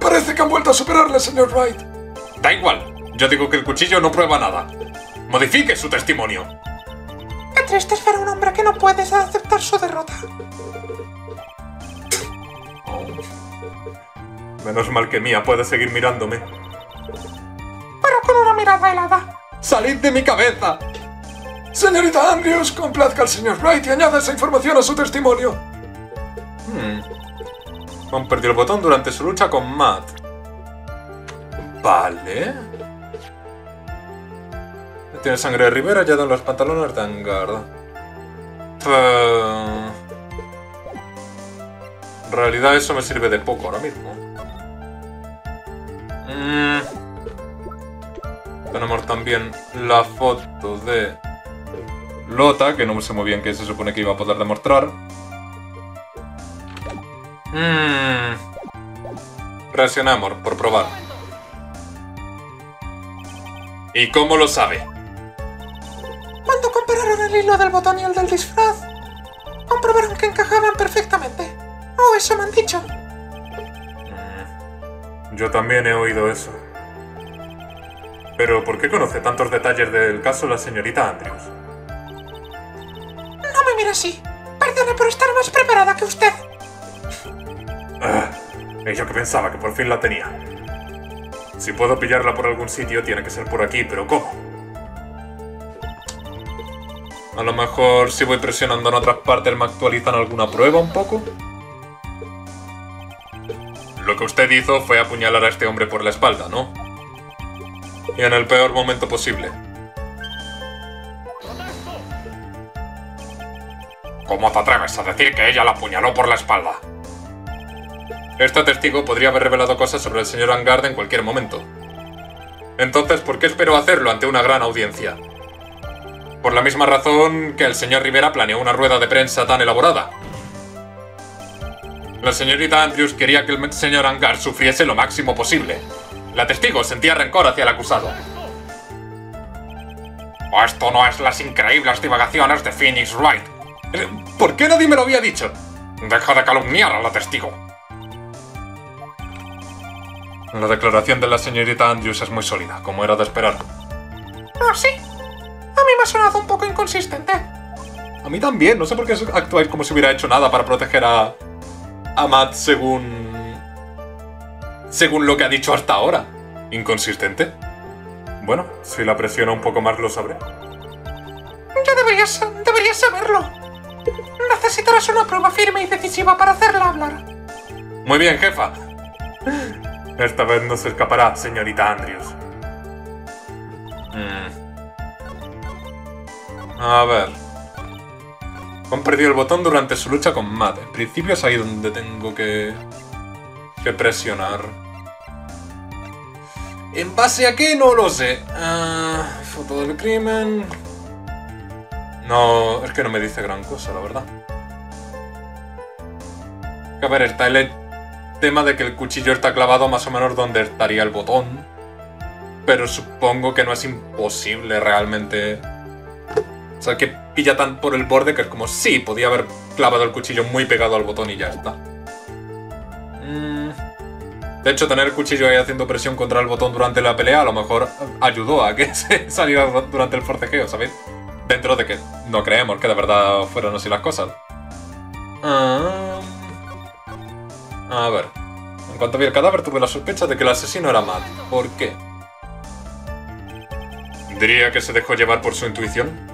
Speaker 4: Parece que han vuelto a superarle, señor Wright.
Speaker 1: da igual, yo digo que el cuchillo no prueba nada. Modifique su testimonio.
Speaker 3: Qué triste es ver a un hombre que no puede aceptar su derrota.
Speaker 2: Menos mal que Mía puede seguir mirándome.
Speaker 3: Pero con una mirada helada.
Speaker 1: ¡Salid de mi cabeza!
Speaker 4: Señorita Andrews, complazca al señor Wright y añada esa información a su testimonio.
Speaker 1: Hmm. Juan perdió el botón durante su lucha con Matt. Vale. Tiene sangre de Rivera hallado en los pantalones de Angarda. Eh, En realidad eso me sirve de poco ahora mismo. Mm. Tenemos también la foto de Lota, que no sé muy bien qué se supone que iba a poder demostrar. Mmm. Presionamos por probar. ¿Y cómo lo sabe?
Speaker 3: Cuando compararon el hilo del botón y el del disfraz, comprobaron que encajaban perfectamente. Oh, eso me han dicho.
Speaker 2: Mm, Yo también he oído eso. Pero ¿por qué conoce tantos detalles del caso la señorita Andrews?
Speaker 3: Así. Perdone por estar más preparada que usted.
Speaker 2: Yo que pensaba que por fin la tenía. Si puedo pillarla por algún sitio, tiene que ser por aquí, pero ¿cómo?
Speaker 1: A lo mejor si voy presionando en otras partes me actualizan alguna prueba un poco. Lo que usted hizo fue apuñalar a este hombre por la espalda, ¿no? Y en el peor momento posible. ¿Cómo te atreves a decir que ella la apuñaló por la espalda? Este testigo podría haber revelado cosas sobre el señor Angard en cualquier momento. Entonces, ¿por qué espero hacerlo ante una gran audiencia? Por la misma razón que el señor Rivera planeó una rueda de prensa tan elaborada. La señorita Andrews quería que el señor Angar sufriese lo máximo posible. La testigo sentía rencor hacia el acusado. Esto no es las increíbles divagaciones de Phoenix Wright. Eh, ¿Por qué nadie me lo había dicho? Deja de calumniar a la testigo. La declaración de la señorita Andrews es muy sólida, como era de esperar.
Speaker 3: ¿Ah, sí? A mí me ha sonado un poco inconsistente.
Speaker 1: A mí también, no sé por qué actuáis como si hubiera hecho nada para proteger a. a Matt según. según lo que ha dicho hasta ahora. ¿Inconsistente? Bueno, si la presiona un poco más lo sabré.
Speaker 3: Ya deberías, deberías saberlo. Necesitarás una prueba firme y decisiva para hacerla hablar.
Speaker 1: Muy bien, jefa. Esta vez no se escapará, señorita Andrews. Mm. A ver. Han perdido el botón durante su lucha con Matt. En principio es ahí donde tengo que... que presionar. ¿En base a qué? No lo sé. Ah, foto del crimen... No, es que no me dice gran cosa, la verdad. A ver, está el tema de que el cuchillo está clavado más o menos donde estaría el botón. Pero supongo que no es imposible realmente. O sea, que pilla tan por el borde que es como, sí, podía haber clavado el cuchillo muy pegado al botón y ya está. Mm. De hecho, tener el cuchillo ahí haciendo presión contra el botón durante la pelea a lo mejor ayudó a que se saliera durante el forcejeo, ¿sabéis? Dentro de que no creemos que de verdad fueran así las cosas. Ah... A ver. En cuanto vi el cadáver tuve la sospecha de que el asesino era Matt. ¿Por qué? ¿Diría que se dejó llevar por su intuición?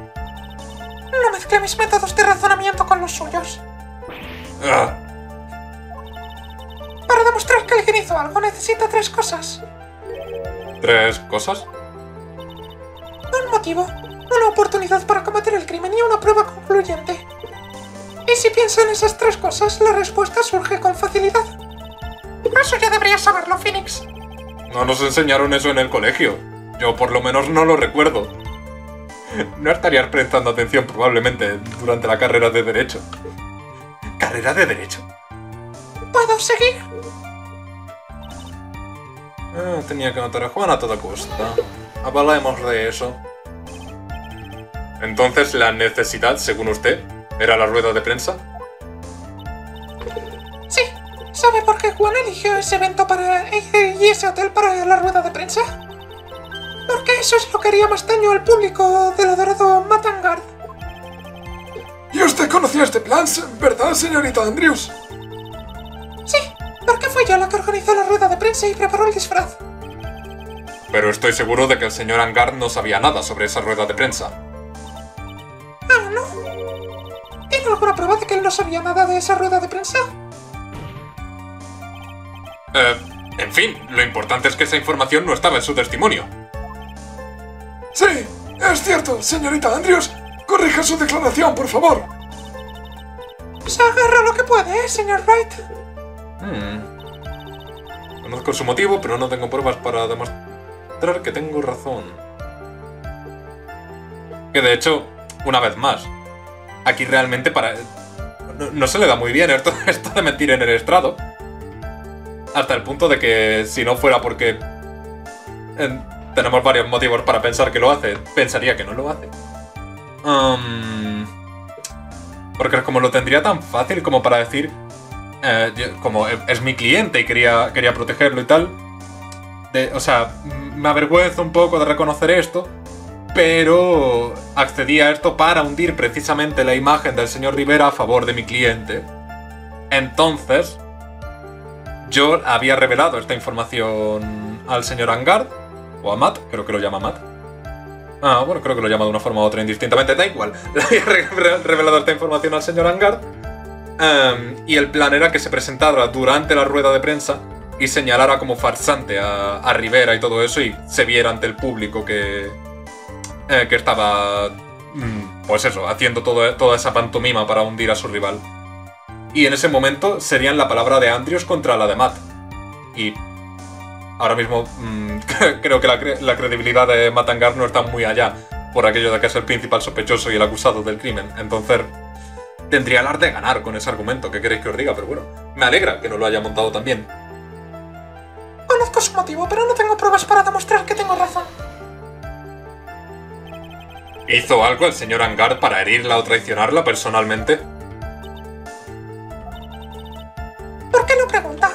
Speaker 3: No mezcle mis métodos de razonamiento con los suyos.
Speaker 1: Ah.
Speaker 3: Para demostrar que alguien hizo algo necesita tres cosas.
Speaker 1: ¿Tres cosas?
Speaker 3: Un motivo, una oportunidad para cometer el crimen y una prueba concluyente. Y si piensa en esas tres cosas, la respuesta surge con facilidad. Eso ya deberías saberlo, Phoenix.
Speaker 1: No nos enseñaron eso en el colegio. Yo por lo menos no lo recuerdo. No estarías prestando atención probablemente durante la carrera de Derecho. ¿Carrera de Derecho?
Speaker 3: ¿Puedo seguir?
Speaker 8: Ah, tenía que matar a Juan a toda costa. Hablemos de eso.
Speaker 1: Entonces, la necesidad, según usted, era la rueda de prensa.
Speaker 3: Sí. ¿Sabe por qué Juan eligió ese evento para y ese hotel para la rueda de prensa? Porque eso es lo que haría más daño al público del adorado Matangard.
Speaker 4: ¿Y usted conocía este plan, verdad, señorita Andrews?
Speaker 3: Sí, porque fue yo la que organizó la rueda de prensa y preparó el disfraz.
Speaker 1: Pero estoy seguro de que el señor Angard no sabía nada sobre esa rueda de prensa.
Speaker 3: Ah, ¿no? ¿Tiene alguna prueba de que él no sabía nada de esa rueda de prensa?
Speaker 1: Eh, en fin, lo importante es que esa información no estaba en su testimonio.
Speaker 4: Sí, es cierto, señorita Andrews. Corrija su declaración, por favor.
Speaker 3: Se agarra lo que puede, ¿eh, señor Wright?
Speaker 1: Hmm. Conozco su motivo, pero no tengo pruebas para demostrar que tengo razón. Que de hecho, una vez más, aquí realmente para... No, se le da muy bien esto, esto de mentir en el estrado. Hasta el punto de que si no fuera porque tenemos varios motivos para pensar que lo hace, pensaría que no lo hace. Um, porque como lo tendría tan fácil como para decir, eh, como es mi cliente y quería, quería protegerlo y tal. o sea, me avergüenzo un poco de reconocer esto, pero accedí a esto para hundir precisamente la imagen del señor Rivera a favor de mi cliente. Entonces, yo había revelado esta información al señor Angard, o a Matt, creo que lo llama Matt. Ah, bueno, creo que lo llama de una forma u otra indistintamente, da igual. Le había re- re- revelado esta información al señor Angard. Em, y el plan era que se presentara durante la rueda de prensa y señalara como farsante a Rivera y todo eso y se viera ante el público que, eh, que estaba, mm, pues eso, haciendo toda esa pantomima para hundir a su rival. Y en ese momento serían la palabra de Andrews contra la de Matt. Y ahora mismo mm, creo que la credibilidad de Matangar no está muy allá por aquello de que es el principal sospechoso y el acusado del crimen. Entonces, tendría el arte de ganar con ese argumento. ¿Qué queréis que os diga? Pero bueno, me alegra que no lo haya montado también.
Speaker 3: Conozco su motivo, pero no tengo pruebas para demostrar que tengo razón.
Speaker 1: ¿Hizo algo el señor Angard para herirla o traicionarla personalmente?
Speaker 3: ¿Por qué lo pregunta?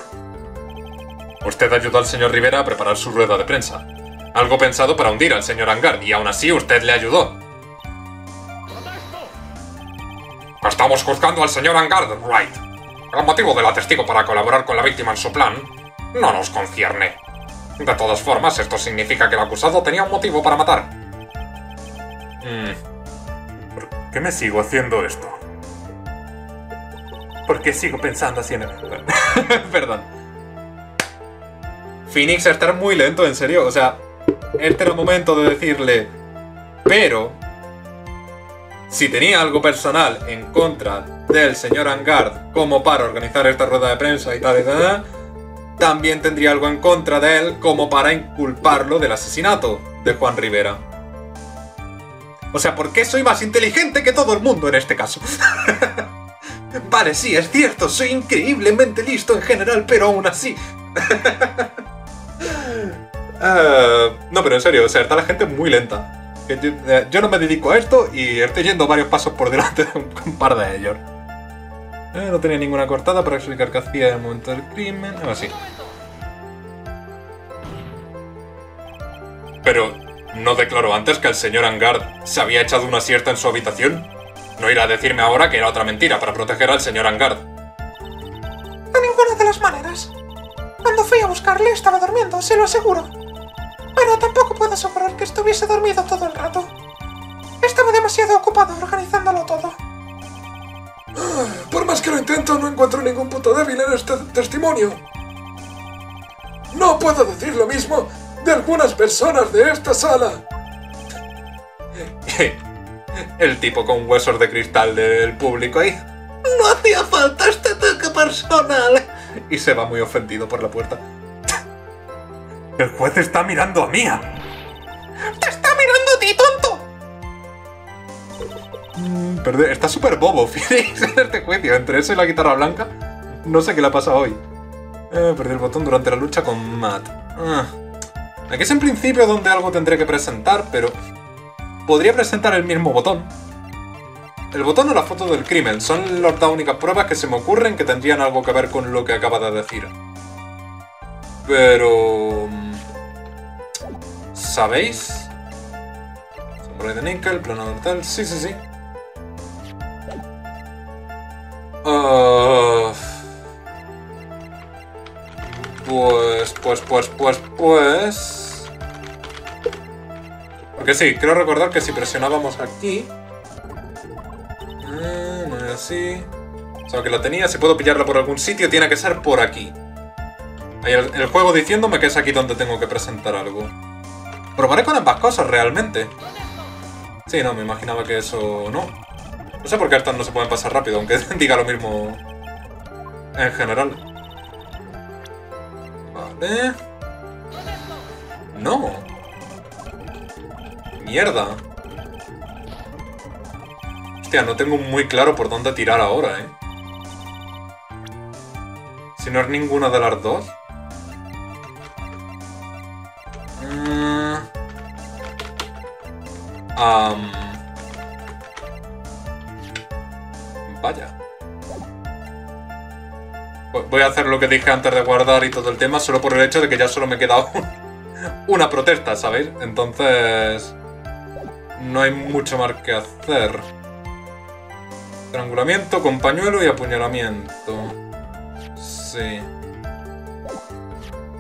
Speaker 1: Usted ayudó al señor Rivera a preparar su rueda de prensa. Algo pensado para hundir al señor Angard, y aún así usted le ayudó. Estamos juzgando al señor Angard, Wright. El motivo del testigo para colaborar con la víctima en su plan no nos concierne. De todas formas, esto significa que el acusado tenía un motivo para matar. Mm. ¿Por qué me sigo haciendo esto? ¿Por qué sigo pensando así en el... Perdón. Phoenix estar muy lento, en serio. O sea, este era el momento de decirle. Pero. Si tenía algo personal en contra del señor Angard como para organizar esta rueda de prensa y tal y tal, también tendría algo en contra de él como para inculparlo del asesinato de Juan Rivera. O sea, ¿por qué soy más inteligente que todo el mundo en este caso? vale, sí, es cierto, soy increíblemente listo en general, pero aún así. Ah, no, pero en serio, o sea, está la gente muy lenta. Yo, eh, yo no me dedico a esto y estoy yendo varios pasos por delante de un, par de ellos. Eh, no tenía ninguna cortada para explicar qué hacía en el momento del crimen. Ah, sí. Pero, ¿no declaró antes que el señor Angard se había echado una siesta en su habitación? No irá a decirme ahora que era otra mentira para proteger al señor Angard.
Speaker 3: De ninguna de las maneras. Cuando fui a buscarle estaba durmiendo, se lo aseguro. Pero tampoco puedo asegurar que estuviese dormido todo el rato. Estaba demasiado ocupado organizándolo todo.
Speaker 4: Por más que lo intento, no encuentro ningún punto débil en este testimonio. No puedo decir lo mismo de algunas personas de esta sala.
Speaker 1: El tipo con huesos de cristal del público ahí. No hacía falta este toque personal. Y se va muy ofendido por la puerta. El juez está mirando a Mía.
Speaker 3: ¡Te está mirando a ti, tonto!
Speaker 1: Perdón, está súper bobo Phoenix en este juicio. Entre eso y la guitarra blanca, no sé qué le ha pasado hoy. Eh, perdí el botón durante la lucha con Matt. Ah. Aquí es en principio donde algo tendré que presentar, pero podría presentar el mismo botón. El botón o la foto del crimen son las dos únicas pruebas que se me ocurren que tendrían algo que ver con lo que acaba de decir. Pero... ¿Sabéis? Samurai de níquel, plano tal... Sí, sí, sí. Ah, pues, pues, pues, pues, pues... Porque sí, quiero recordar que si presionábamos aquí... Es así... O sea, que la tenía, si puedo pillarla por algún sitio, tiene que ser por aquí. Hay el, el juego diciéndome que es aquí donde tengo que presentar algo. Probaré con ambas cosas, realmente. Sí, no, me imaginaba que eso no. No sé por qué estas no se pueden pasar rápido, aunque diga lo mismo en general. Vale. No. Mierda. Hostia, no tengo muy claro por dónde tirar ahora, ¿eh? Si no es ninguna de las dos. Mm. Vaya. Vo- Voy a hacer lo que dije antes de guardar y todo el tema solo por el hecho de que ya solo me queda un- una protesta, ¿sabéis? Entonces... No hay mucho más que hacer. Estrangulamiento con pañuelo y apuñalamiento. Sí.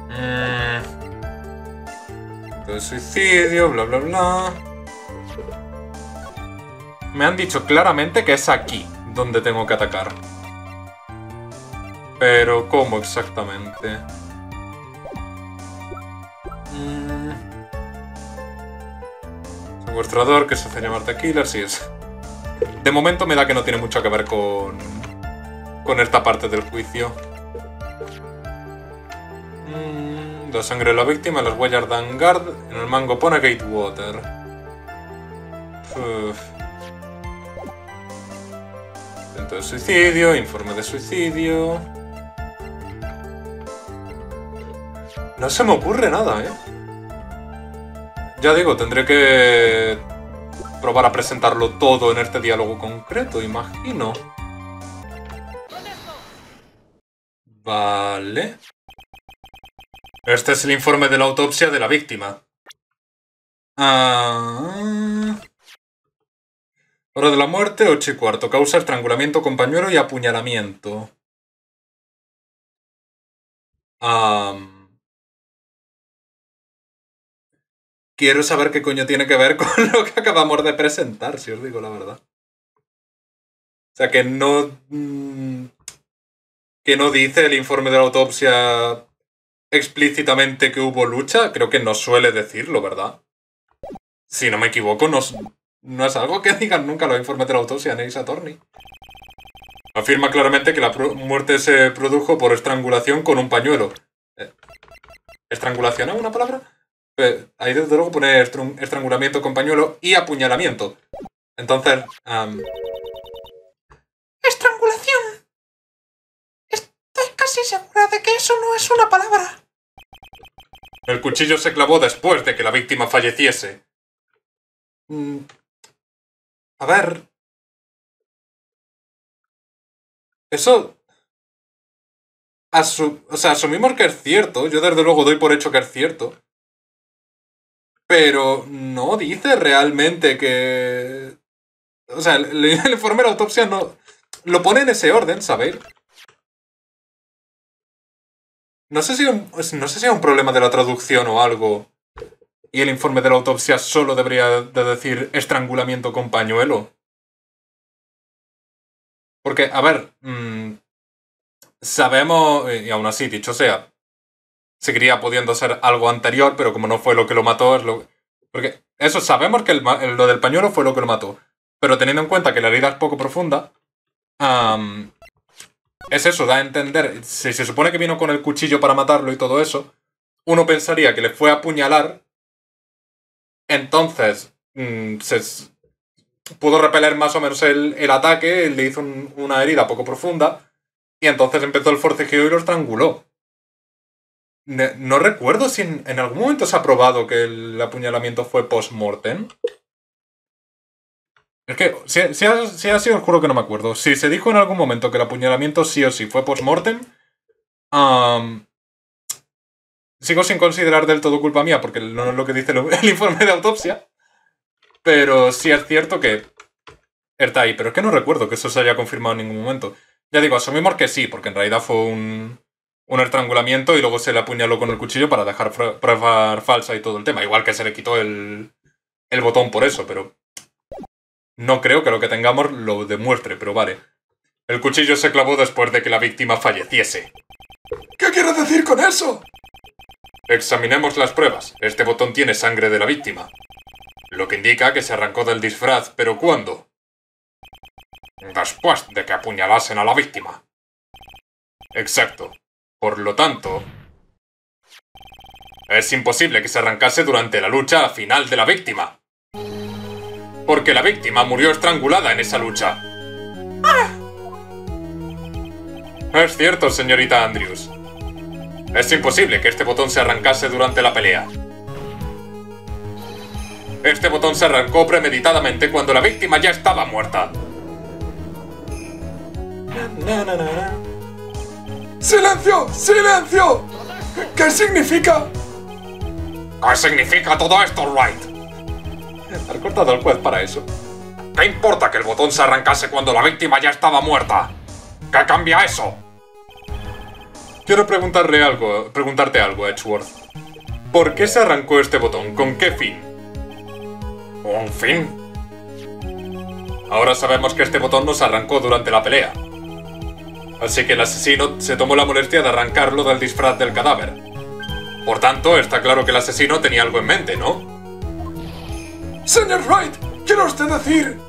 Speaker 1: Mm. Suicidio, bla bla bla. Me han dicho claramente que es aquí donde tengo que atacar. Pero, ¿cómo exactamente? Mm. Secuestrador que se hace llamar The Killer, sí es. De momento me da que no tiene mucho que ver con. con esta parte del juicio. Mm, La sangre de la víctima, las huellas de Angard, en el mango pone Gatewater. Intento de suicidio, informe de suicidio... No se me ocurre nada, ¿eh? Ya digo, tendré que probar a presentarlo todo en este diálogo concreto, imagino. Vale. Este es el informe de la autopsia de la víctima. Ah. Hora de la muerte, 8 y cuarto. Causa estrangulamiento con pañuelo y apuñalamiento. Am. Quiero saber qué coño tiene que ver con lo que acabamos de presentar, si os digo la verdad. O sea, que no... mm, Que no dice el informe de la autopsia explícitamente que hubo lucha. Creo que no suele decirlo, ¿verdad? Si no me equivoco, no, es- algo que digan nunca los informes de la autopsia en Ace. Afirma claramente que la muerte se produjo por estrangulación con un pañuelo. Eh, ¿Estrangulación es una palabra? Eh, ahí desde luego pone estrangulamiento con pañuelo y apuñalamiento. Entonces, am,
Speaker 3: Estrangulación. Estoy casi segura de que eso no es una palabra.
Speaker 1: el cuchillo se clavó después de que la víctima falleciese. Mm, A ver. Eso. asu- o sea, asumimos que es cierto. Yo desde luego doy por hecho que es cierto. Pero no dice realmente que. O sea, el, informe de la autopsia no. Lo pone en ese orden, ¿sabéis? No sé si no sé si es un problema de la traducción o algo. Y el informe de la autopsia solo debería de decir estrangulamiento con pañuelo. Porque, a ver, mm, sabemos, y aún así, dicho sea, seguiría pudiendo ser algo anterior, pero como no fue lo que lo mató, es lo... Porque eso, sabemos que lo del pañuelo fue lo que lo mató. Pero teniendo en cuenta que la herida es poco profunda, es eso, da a entender, si se supone que vino con el cuchillo para matarlo y todo eso, uno pensaría que le fue a apuñalar, entonces mm, se pudo repeler más o menos el, el ataque, le hizo un- una herida poco profunda, y entonces empezó el forcejeo y lo estranguló. No recuerdo si en, algún momento se ha probado que el apuñalamiento fue post-mortem. Es que, si, ha, si ha sido, juro que no me acuerdo. Si se dijo en algún momento que el apuñalamiento sí o sí fue post-mortem, sigo sin considerar del todo culpa mía, porque no es lo que dice el, informe de autopsia. Pero sí es cierto que está. Pero es que no recuerdo que eso se haya confirmado en ningún momento. Ya digo, asumimos que sí, porque en realidad fue un, un estrangulamiento y luego se le apuñaló con el cuchillo para dejar prueba falsa y todo el tema. Igual que se le quitó el, el botón por eso, pero no creo que lo que tengamos lo demuestre, pero vale. El cuchillo se clavó después de que la víctima falleciese.
Speaker 4: ¿Qué quiere decir con eso?
Speaker 1: Examinemos las pruebas. Este botón tiene sangre de la víctima. Lo que indica que se arrancó del disfraz, pero ¿cuándo? Después de que apuñalasen a la víctima. Exacto. Por lo tanto, es imposible que se arrancase durante la lucha final de la víctima. Porque la víctima murió estrangulada en esa lucha. Es cierto, señorita Andrews. Es imposible que este botón se arrancase durante la pelea. Este botón se arrancó premeditadamente cuando la víctima ya estaba muerta.
Speaker 4: ¡Silencio! ¡Silencio! ¿Qué significa?
Speaker 1: ¿Qué significa todo esto, Wright?
Speaker 8: Has cortado el juez para eso.
Speaker 1: ¿Qué importa que el botón se arrancase cuando la víctima ya estaba muerta? ¿Qué cambia eso? Quiero preguntarle algo, preguntarte algo, Edgeworth. ¿Por qué se arrancó este botón? ¿Con qué fin? ¿Un fin? Ahora sabemos que este botón no se arrancó durante la pelea. Así que el asesino se tomó la molestia de arrancarlo del disfraz del cadáver. Por tanto, está claro que el asesino tenía algo en mente, ¿no?
Speaker 4: Señor Wright, ¿quiere usted decir...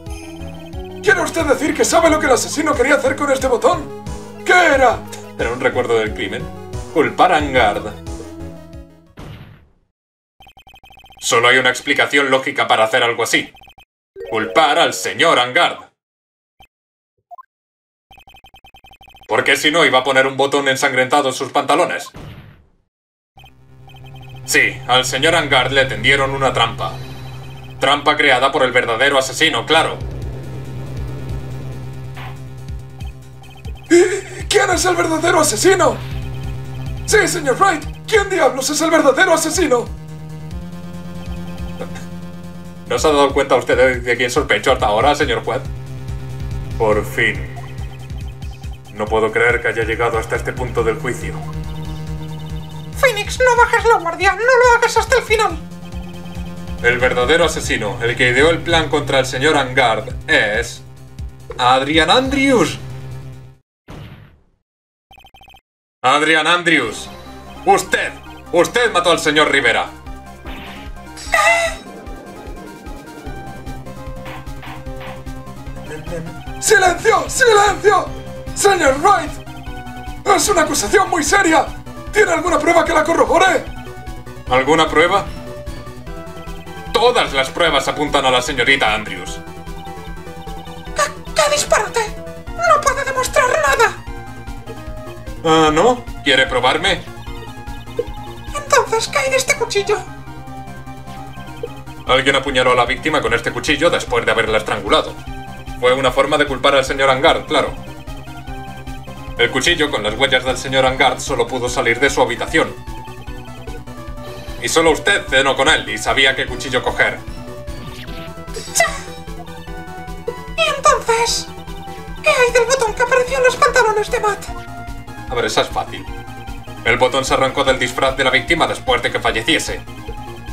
Speaker 4: ¿Quiere usted decir que sabe lo que el asesino quería hacer con este botón? ¿Qué era?
Speaker 8: Tener un recuerdo del crimen. Culpar a Angard.
Speaker 1: Solo hay una explicación lógica para hacer algo así. Culpar al señor Angard. Porque si no iba a poner un botón ensangrentado en sus pantalones. Sí, al señor Angard le tendieron una trampa. Trampa creada por el verdadero asesino, claro.
Speaker 4: ¿Y quién es el verdadero asesino? Sí, señor Wright. ¿Quién diablos es el verdadero asesino?
Speaker 1: ¿No se ha dado cuenta usted de, quién sospecho hasta ahora, señor juez? Por fin. No puedo creer que haya llegado hasta este punto del juicio.
Speaker 3: Phoenix, no bajes la guardia, no lo hagas hasta el final.
Speaker 1: El verdadero asesino, el que ideó el plan contra el señor Angard, es... Adrian Andrews. Adrian Andrews. Usted. Usted mató al señor Rivera.
Speaker 4: ¡Silencio! ¡Silencio! ¡Señor Wright! ¡Es una acusación muy seria! ¿Tiene alguna prueba que la corrobore?
Speaker 1: ¿Alguna prueba? Todas las pruebas apuntan a la señorita Andrews.
Speaker 3: ¿Qué, qué disparate? No puede demostrar nada.
Speaker 1: Ah, ¿no? ¿Quiere probarme?
Speaker 3: Entonces, ¿qué hay de este cuchillo?
Speaker 1: Alguien apuñaló a la víctima con este cuchillo después de haberla estrangulado. Fue una forma de culpar al señor Angard, claro. El cuchillo con las huellas del señor Angard solo pudo salir de su habitación. Y solo usted cenó con él y sabía qué cuchillo coger.
Speaker 3: ¿Y entonces? ¿Qué hay del botón que apareció en los pantalones de Matt?
Speaker 1: A ver, esa es fácil. El botón se arrancó del disfraz de la víctima después de que falleciese.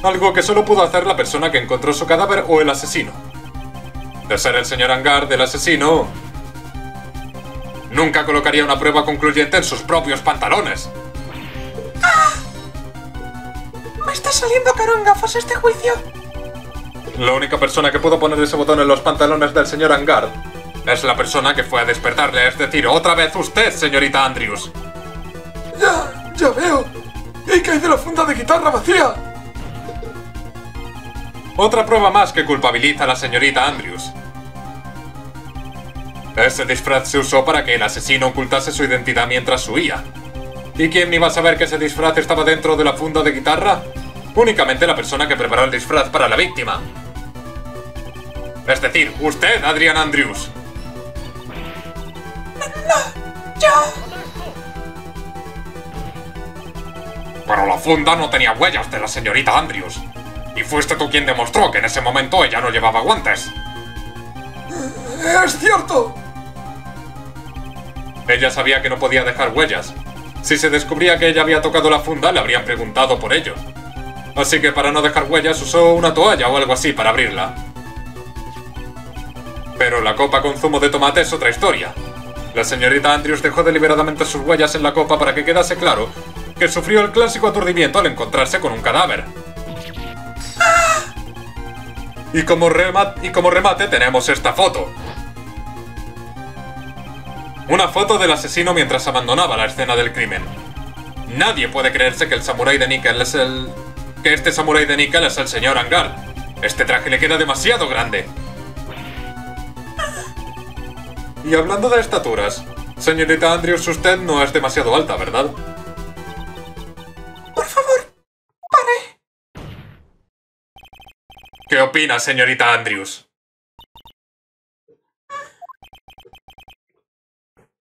Speaker 1: Algo que solo pudo hacer la persona que encontró su cadáver o el asesino. De ser el señor Angard el asesino, nunca colocaría una prueba concluyente en sus propios pantalones.
Speaker 3: Me está saliendo caro en gafas este juicio.
Speaker 1: La única persona que pudo poner ese botón en los pantalones del señor Angard es la persona que fue a despertarle, es decir, otra vez usted, señorita Andrews.
Speaker 4: Ya, ya veo. ¿Y qué hay de la funda de guitarra vacía?
Speaker 1: Otra prueba más que culpabiliza a la señorita Andrews. Ese disfraz se usó para que el asesino ocultase su identidad mientras huía. ¿Y quién iba a saber que ese disfraz estaba dentro de la funda de guitarra? Únicamente la persona que preparó el disfraz para la víctima. Es decir, usted, Adrian Andrews.
Speaker 3: Yo...
Speaker 1: Pero la funda no tenía huellas de la señorita Andrews. Y fuiste tú quien demostró que en ese momento ella no llevaba guantes.
Speaker 4: ¡Es cierto!
Speaker 1: Ella sabía que no podía dejar huellas. Si se descubría que ella había tocado la funda, le habrían preguntado por ello. Así que para no dejar huellas usó una toalla o algo así para abrirla. Pero la copa con zumo de tomate es otra historia. La señorita Andrews dejó deliberadamente sus huellas en la copa para que quedase claro que sufrió el clásico aturdimiento al encontrarse con un cadáver. Y como, rema- y como remate tenemos esta foto. Una foto del asesino mientras abandonaba la escena del crimen. Nadie puede creerse que el samurái de Nickel es el... que este samurái de Nickel es el señor Angard. Este traje le queda demasiado grande. Y hablando de estaturas, señorita Andrews, usted no es demasiado alta, ¿verdad?
Speaker 3: Por favor, pare.
Speaker 1: ¿Qué opina, señorita Andrews?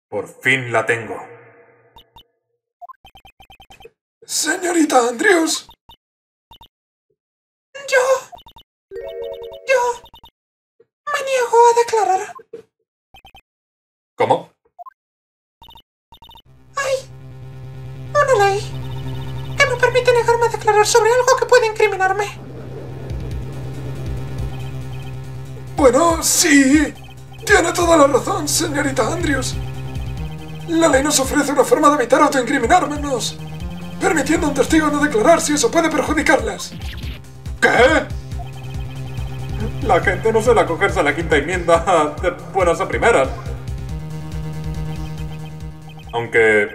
Speaker 1: Por fin la tengo.
Speaker 4: Señorita Andrews.
Speaker 3: Yo... Yo... Me niego a declarar.
Speaker 1: ¿Cómo?
Speaker 3: Hay una ley que me permite negarme a declarar sobre algo que puede incriminarme.
Speaker 4: Bueno, sí. Tiene toda la razón, señorita Andrews. La ley nos ofrece una forma de evitar autoincriminarnos, permitiendo a un testigo no declarar si eso puede perjudicarles.
Speaker 1: ¿Qué? La gente no suele acogerse a la quinta enmienda de buenas a primeras. Aunque,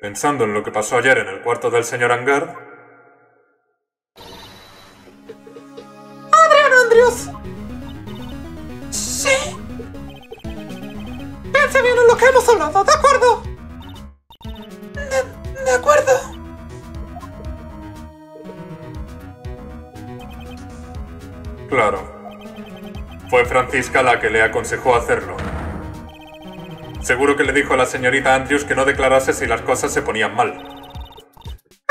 Speaker 1: pensando en lo que pasó ayer en el cuarto del señor Angard,
Speaker 3: bloqueamos a un lado, ¿de acuerdo? De, de acuerdo.
Speaker 2: Claro. Fue Francisca la que le aconsejó hacerlo. Seguro que le dijo a la señorita Andrews que no declarase si las cosas se ponían mal.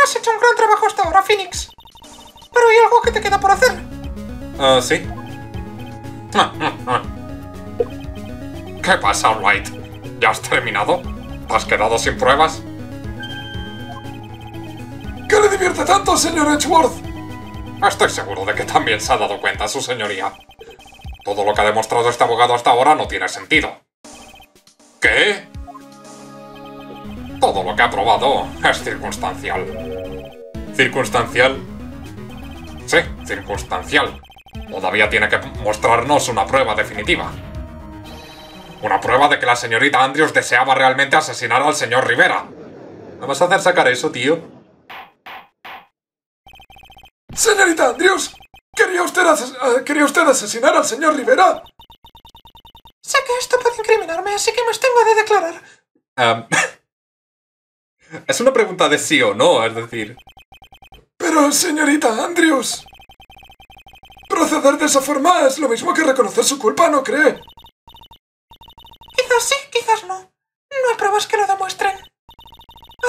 Speaker 3: Has hecho un gran trabajo hasta ahora, Phoenix. Pero hay algo que te queda por hacer.
Speaker 8: Ah, sí.
Speaker 1: ¿Qué pasa, Wright? ¿Ya has terminado? ¿Te has quedado sin pruebas?
Speaker 4: ¿Qué le divierte tanto, señor Edgeworth?
Speaker 1: Estoy seguro de que también se ha dado cuenta, su señoría. Todo lo que ha demostrado este abogado hasta ahora no tiene sentido. ¿Qué? Todo lo que ha probado es circunstancial.
Speaker 2: ¿Circunstancial?
Speaker 1: Sí, circunstancial. Todavía tiene que mostrarnos una prueba definitiva. Una prueba de que la señorita Andrews deseaba realmente asesinar al señor Rivera.
Speaker 8: ¿Me vas a hacer sacar eso, tío?
Speaker 4: Señorita Andrews, ¿quería usted, ases- eh, ¿quería usted asesinar al señor Rivera?
Speaker 3: Sé que esto puede incriminarme, así que me abstengo de declarar.
Speaker 8: Am, es una pregunta de sí o no, es decir...
Speaker 4: Pero, señorita Andrews, proceder de esa forma es lo mismo que reconocer su culpa, ¿no cree?
Speaker 3: Quizás sí, quizás no. No hay pruebas que lo demuestren.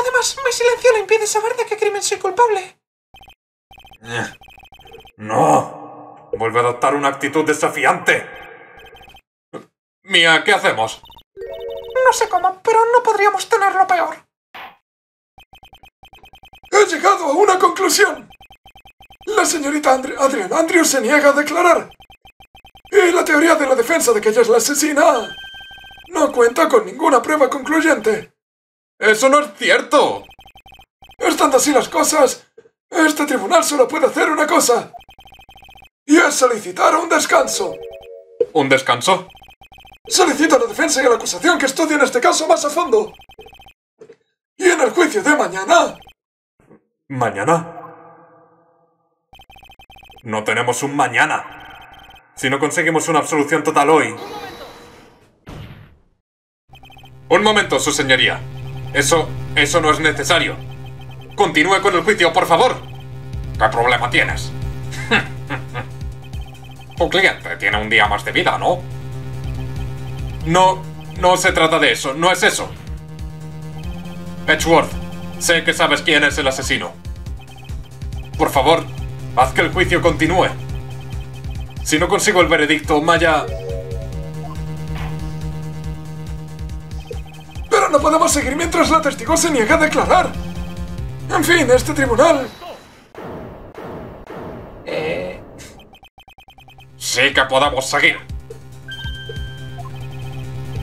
Speaker 3: Además, mi silencio le impide saber de qué crimen soy culpable.
Speaker 2: Eh. ¡No! Vuelve a adoptar una actitud desafiante.
Speaker 1: Mía, ¿qué hacemos?
Speaker 3: No sé cómo, pero no podríamos tenerlo peor.
Speaker 4: He llegado a una conclusión. La señorita Andre- Adrian Andrews se niega a declarar. Y la teoría de la defensa de que ella es la asesina no cuenta con ninguna prueba concluyente.
Speaker 1: ¡Eso no es cierto!
Speaker 4: Estando así las cosas, este tribunal solo puede hacer una cosa. Y es solicitar un descanso.
Speaker 1: ¿Un descanso?
Speaker 4: Solicito a la defensa y a la acusación que estudien este caso más a fondo. Y en el juicio de mañana,
Speaker 2: ¿Mañana? No tenemos un mañana. Si no conseguimos una absolución total hoy,
Speaker 1: Un momento, su señoría. Eso, eso no es necesario. Continúe con el juicio, por favor. ¿Qué problema tienes? Tu cliente tiene un día más de vida, ¿no? No, no se trata de eso, no es eso. Edgeworth, sé que sabes quién es el asesino. Por favor, haz que el juicio continúe. Si no consigo el veredicto, Maya...
Speaker 4: no podemos seguir mientras la testigo se niega a declarar. En fin, este tribunal
Speaker 1: Sí que podemos seguir.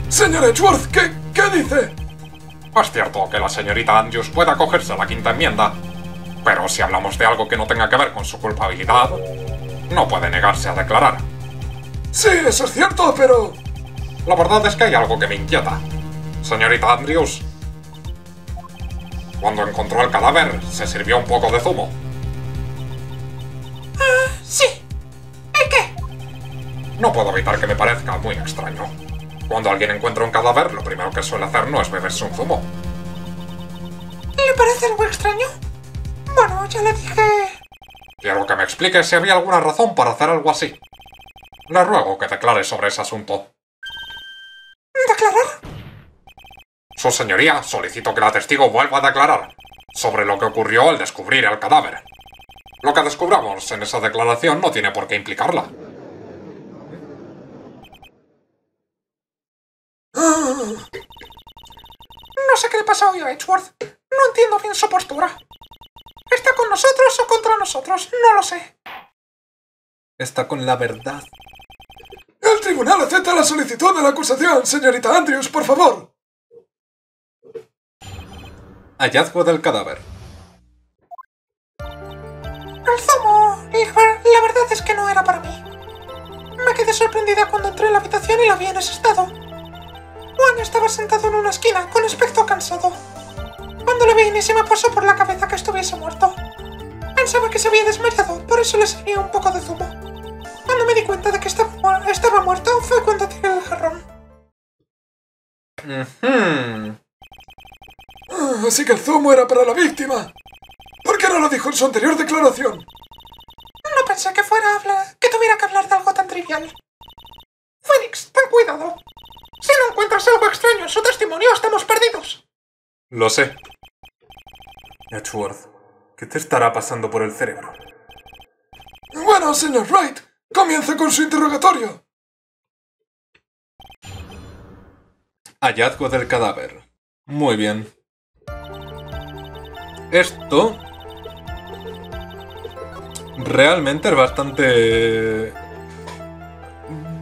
Speaker 4: Señor Edgeworth, ¿qué, qué dice?
Speaker 1: Es cierto que la señorita Andrews puede acogerse a la quinta enmienda, pero si hablamos de algo que no tenga que ver con su culpabilidad, no puede negarse a declarar.
Speaker 4: Sí, eso es cierto, pero...
Speaker 1: La verdad es que hay algo que me inquieta. Señorita Andrews, cuando encontró el cadáver, se sirvió un poco de zumo.
Speaker 3: Sí. ¿Y qué?
Speaker 1: No puedo evitar que me parezca muy extraño. Cuando alguien encuentra un cadáver, lo primero que suele hacer no es beberse un zumo.
Speaker 3: ¿Le parece algo extraño? Bueno, ya le dije...
Speaker 1: Quiero que me explique si había alguna razón para hacer algo así. Le ruego que declare sobre ese asunto.
Speaker 3: ¿Declarar?
Speaker 1: Su señoría, solicito que la testigo vuelva a declarar sobre lo que ocurrió al descubrir el cadáver. Lo que descubramos en esa declaración no tiene por qué implicarla.
Speaker 3: No sé qué le pasa hoy a Edgeworth. No entiendo bien su postura. ¿Está con nosotros o contra nosotros? No lo sé.
Speaker 8: Está con la verdad.
Speaker 4: El tribunal acepta la solicitud de la acusación, señorita Andrews, por favor.
Speaker 8: Hallazgo del cadáver.
Speaker 3: El zumo... La, ver- la verdad es que no era para mí. Me quedé sorprendida cuando entré en la habitación y la vi en ese estado. Juan estaba sentado en una esquina, con aspecto cansado. Cuando le vi ni se me pasó por la cabeza que estuviese muerto. Pensaba que se había desmayado, por eso le servía un poco de zumo. Cuando me di cuenta de que estaba, estaba muerto fue cuando tiré el jarrón.
Speaker 1: Ujú.
Speaker 4: Ah, así que el zumo era para la víctima. ¿Por qué no lo dijo en su anterior declaración?
Speaker 3: No pensé que fuera a hablar, que tuviera que hablar de algo tan trivial. Phoenix, ten cuidado. Si no encuentras algo extraño en su testimonio, estamos perdidos.
Speaker 10: Lo sé. Edgeworth, ¿qué te estará pasando por el cerebro?
Speaker 4: Bueno, señor Wright, comience con su interrogatorio.
Speaker 10: Hallazgo del cadáver. Muy bien. Esto... Realmente es bastante...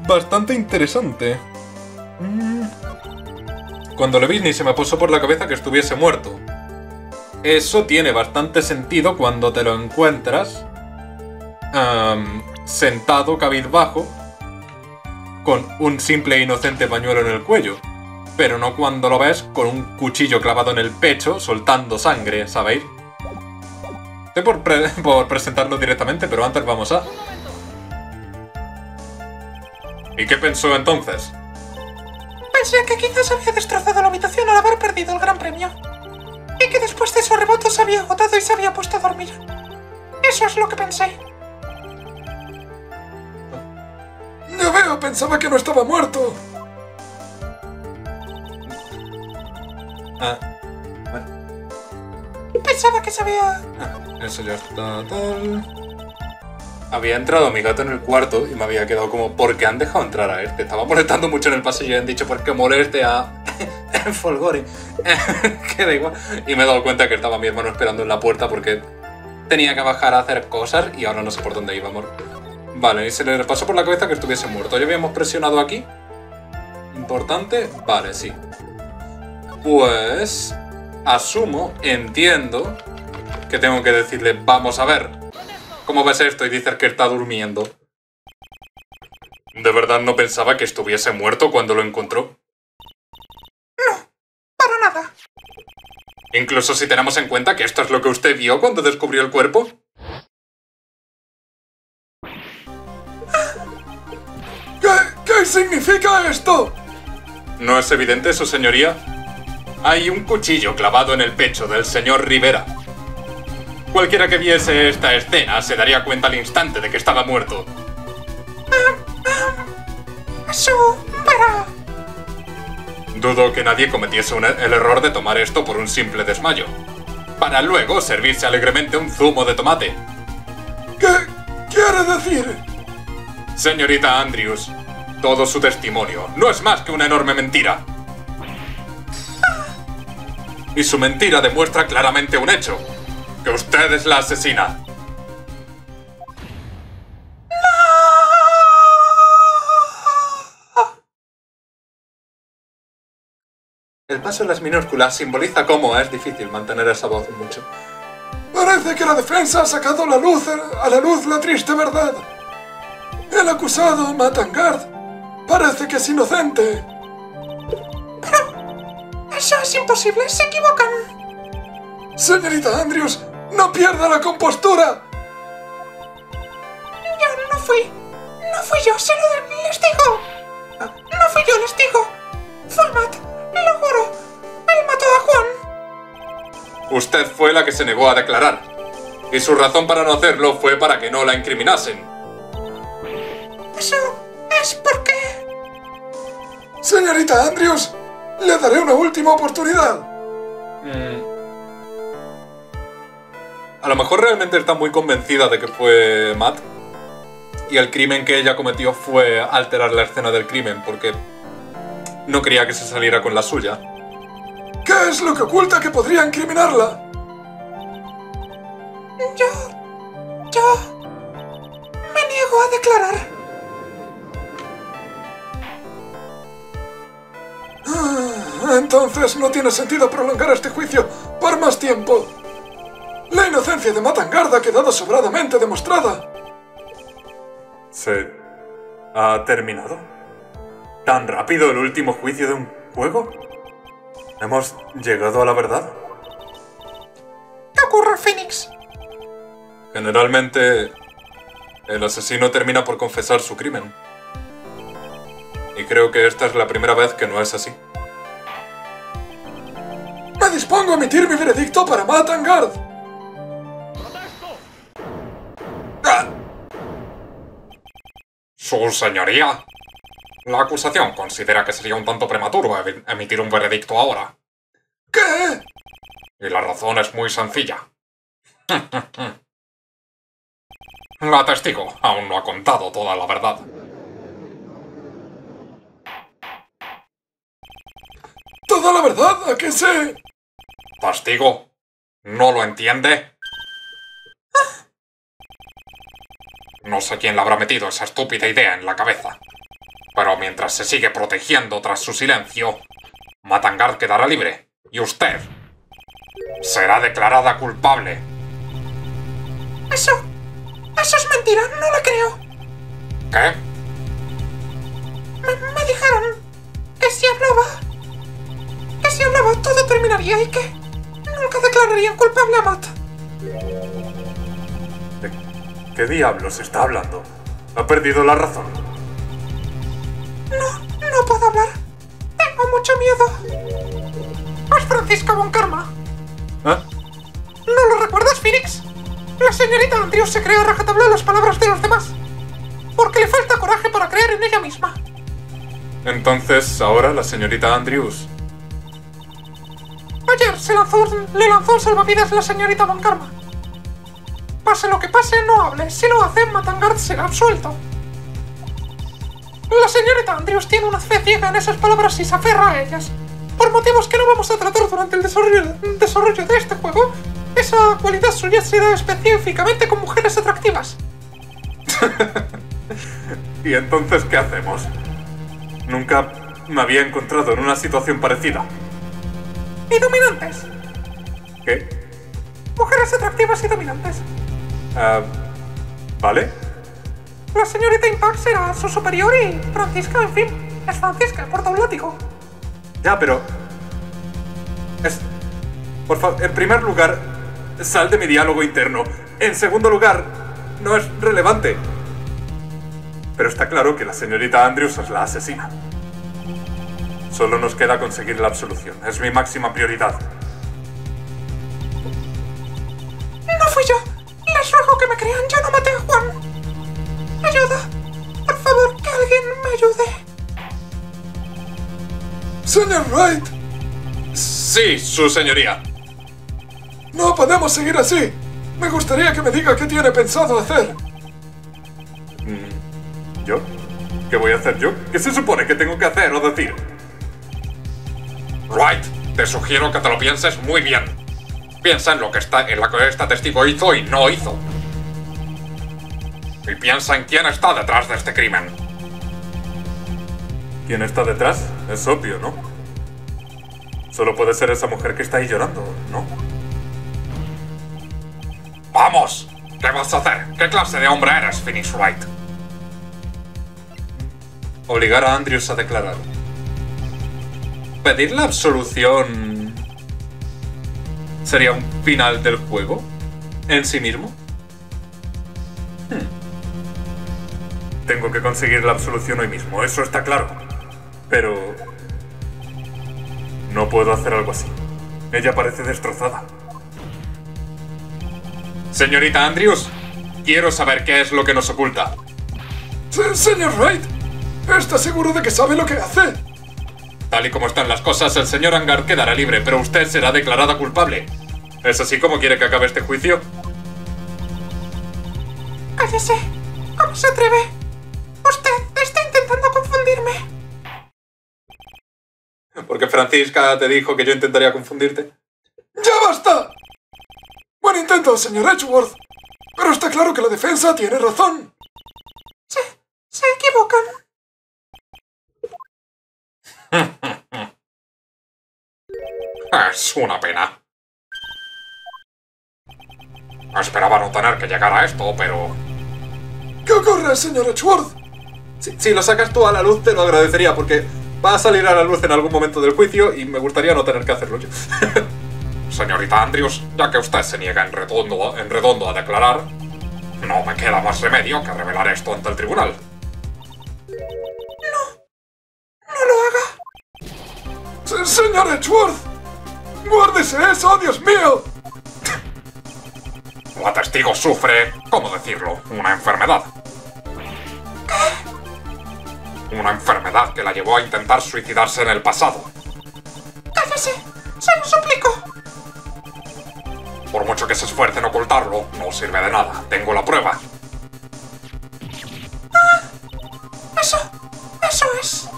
Speaker 10: Bastante interesante. Mm. Cuando lo vi ni se me puso por la cabeza que estuviese muerto. Eso tiene bastante sentido cuando te lo encuentras sentado cabizbajo con un simple e inocente pañuelo en el cuello pero no cuando lo ves con un cuchillo clavado en el pecho soltando sangre, ¿sabéis? Estoy por, pre- por presentarlo directamente, pero antes vamos a... ¿Y qué pensó entonces?
Speaker 3: Pensé que quizás había destrozado la habitación al haber perdido el gran premio. Y que después de su arrebato se había agotado y se había puesto a dormir. Eso es lo que pensé.
Speaker 4: Ya veo, pensaba que no estaba muerto.
Speaker 10: Ah,
Speaker 3: Pensaba que se había...
Speaker 10: eso ya está tal...
Speaker 1: Había entrado mi gato en el cuarto y me había quedado como, ¿por qué han dejado entrar a este? Estaba molestando mucho en el pasillo y han dicho, ¿por qué moleste a Folgore? que da igual. Y me he dado cuenta que estaba mi hermano esperando en la puerta porque tenía que bajar a hacer cosas y ahora no sé por dónde íbamos. Vale, y se le pasó por la cabeza que estuviese muerto. ¿Ya habíamos presionado aquí? ¿Importante? Vale, sí. Pues... Asumo, entiendo que tengo que decirle, vamos a ver, ¿cómo ves esto? Y dices que está durmiendo. ¿De verdad no pensaba que estuviese muerto cuando lo encontró?
Speaker 3: Para nada.
Speaker 1: Incluso si tenemos en cuenta que esto es lo que usted vio cuando descubrió el cuerpo.
Speaker 4: ¿Qué, qué significa esto?
Speaker 1: ¿No es evidente, su señoría? Hay un cuchillo clavado en el pecho del señor Rivera. Cualquiera que viese esta escena se daría cuenta al instante de que estaba muerto. Dudo que nadie cometiese un- el error de tomar esto por un simple desmayo. Para luego servirse alegremente un zumo de tomate.
Speaker 4: ¿Qué quiere decir?
Speaker 1: Señorita Andrews, todo su testimonio no es más que una enorme mentira. Y su mentira demuestra claramente un hecho, que usted es la asesina. El paso en las minúsculas simboliza cómo es difícil mantener esa voz mucho.
Speaker 4: Parece que la defensa ha sacado a la luz, a la luz la triste verdad. El acusado, Matangard, parece que es inocente.
Speaker 3: Eso es imposible. Se equivocan.
Speaker 4: Señorita Andrews, no pierda la compostura.
Speaker 3: Yo no fui. No fui yo. Se lo les digo. No fui yo, les digo. Fue Matt. Lo juro. Él mató a Juan.
Speaker 1: Usted fue la que se negó a declarar. Y su razón para no hacerlo fue para que no la incriminasen.
Speaker 3: Eso es porque...
Speaker 4: Señorita Andrews, le daré una última oportunidad.
Speaker 1: Mm. A lo mejor realmente está muy convencida de que fue Matt. Y el crimen que ella cometió fue alterar la escena del crimen, porque no quería que se saliera con la suya.
Speaker 4: ¿Qué es lo que oculta que podría incriminarla?
Speaker 3: Yo... Yo... Me niego a declarar.
Speaker 4: Ah, Entonces no tiene sentido prolongar este juicio por más tiempo. La inocencia de Matangard ha quedado sobradamente demostrada.
Speaker 10: ¿Se ha terminado? ¿Tan rápido el último juicio de un juego? ¿Hemos llegado a la verdad?
Speaker 3: ¿Qué ocurre, Phoenix?
Speaker 1: Generalmente, el asesino termina por confesar su crimen. Y creo que esta es la primera vez que no es así.
Speaker 4: dispongo a emitir mi veredicto para Matangard.
Speaker 1: ¡Ah! Su señoría. La acusación considera que sería un tanto prematuro emitir un veredicto ahora.
Speaker 4: ¿Qué?
Speaker 1: Y la razón es muy sencilla. La testigo aún no ha contado toda la verdad.
Speaker 4: ¿Toda la verdad? ¿A qué sé?
Speaker 1: ¿Testigo? ¿No lo entiende? No sé quién le habrá metido esa estúpida idea en la cabeza. Pero mientras se sigue protegiendo tras su silencio, Matangard quedará libre. Y usted será declarada culpable.
Speaker 3: Eso. Eso es mentira, no la creo.
Speaker 1: ¿Qué?
Speaker 3: Me, me dijeron que si hablaba. Que si hablaba todo terminaría y que nunca declararían culpable a Matt.
Speaker 1: ¿De qué diablos está hablando? Ha perdido la razón.
Speaker 3: No, no puedo hablar. Tengo mucho miedo. Es Francisca Von Karma.
Speaker 1: ¿Eh?
Speaker 3: ¿No lo recuerdas, Phoenix? La señorita Andrews se cree a rajatabla las palabras de los demás. Porque le falta coraje para creer en ella misma.
Speaker 1: Entonces, ahora la señorita Andrews.
Speaker 3: Se lanzó, le lanzó un salvavidas la señorita Von Karma. Pase lo que pase, no hable. Si lo hace, Matangard será absuelto. La señorita Andrews tiene una fe ciega en esas palabras y se aferra a ellas. Por motivos que no vamos a tratar durante el desarrollo, desarrollo de este juego, esa cualidad suya se da específicamente con mujeres atractivas.
Speaker 1: ¿Y entonces qué hacemos? Nunca me había encontrado en una situación parecida.
Speaker 3: Y dominantes.
Speaker 1: ¿Qué?
Speaker 3: Mujeres atractivas y dominantes.
Speaker 1: Ah, ¿Vale?
Speaker 3: La señorita Impact será su superior y Francisca, en fin, es Francisca, porta un látigo.
Speaker 1: Ya, pero... Es... Por favor, en primer lugar, sal de mi diálogo interno. En segundo lugar, no es relevante. Pero está claro que la señorita Andrews es la asesina. Solo nos queda conseguir la absolución. Es mi máxima prioridad.
Speaker 3: No fui yo. Les ruego que me crean, yo no maté a Juan. Ayuda. Por favor, que alguien me ayude.
Speaker 4: Señor Wright,
Speaker 1: Sí, su señoría.
Speaker 4: no podemos seguir así. Me gustaría que me diga qué tiene pensado hacer.
Speaker 1: ¿Yo? ¿Qué voy a hacer yo? ¿Qué se supone que tengo que hacer o decir? Right, te sugiero que te lo pienses muy bien. Piensa en lo que está en lo que este testigo hizo y no hizo. Y piensa en quién está detrás de este crimen. ¿Quién está detrás? Es obvio, ¿no? Solo puede ser esa mujer que está ahí llorando, ¿no? ¡Vamos! ¿Qué vas a hacer? ¿Qué clase de hombre eres, Phoenix Wright? Obligar a Andrews a declarar. ¿Pedir la absolución sería un final del juego? ¿En sí mismo? Hmm. Tengo que conseguir la absolución hoy mismo, eso está claro. Pero... No puedo hacer algo así. Ella parece destrozada. Señorita Andrews, quiero saber qué es lo que nos oculta.
Speaker 4: Se- señor Wright, ¿está seguro de que sabe lo que hace?
Speaker 1: Tal y como están las cosas, el señor Angar quedará libre, pero usted será declarada culpable. ¿Es así como quiere que acabe este juicio?
Speaker 3: Cállese. ¿Cómo se atreve? Usted está intentando confundirme.
Speaker 11: Porque Francisca te dijo que yo intentaría confundirte.
Speaker 4: ¡Ya basta! Buen intento, señor Edgeworth. Pero está claro que la defensa tiene razón.
Speaker 3: Se, se equivocan.
Speaker 1: Es una pena. Esperaba no tener que llegar a esto, pero...
Speaker 4: ¿Qué ocurre, señor Edgeworth?
Speaker 11: Si, si lo sacas tú a la luz, te lo agradecería, porque va a salir a la luz en algún momento del juicio y me gustaría no tener que hacerlo yo.
Speaker 1: Señorita Andrews, ya que usted se niega en redondo, en redondo a declarar, no me queda más remedio que revelar esto ante el tribunal.
Speaker 3: No lo haga.
Speaker 4: Se- señor Edgeworth, ¡Guárdese eso, Dios mío!
Speaker 1: La testigo sufre, ¿cómo decirlo? Una enfermedad. Una enfermedad que la llevó a intentar suicidarse en el pasado.
Speaker 3: ¡Cállese! ¡Se lo suplico!
Speaker 1: Por mucho que se esfuerce en ocultarlo, no sirve de nada. Tengo la prueba.
Speaker 3: Eso, eso es.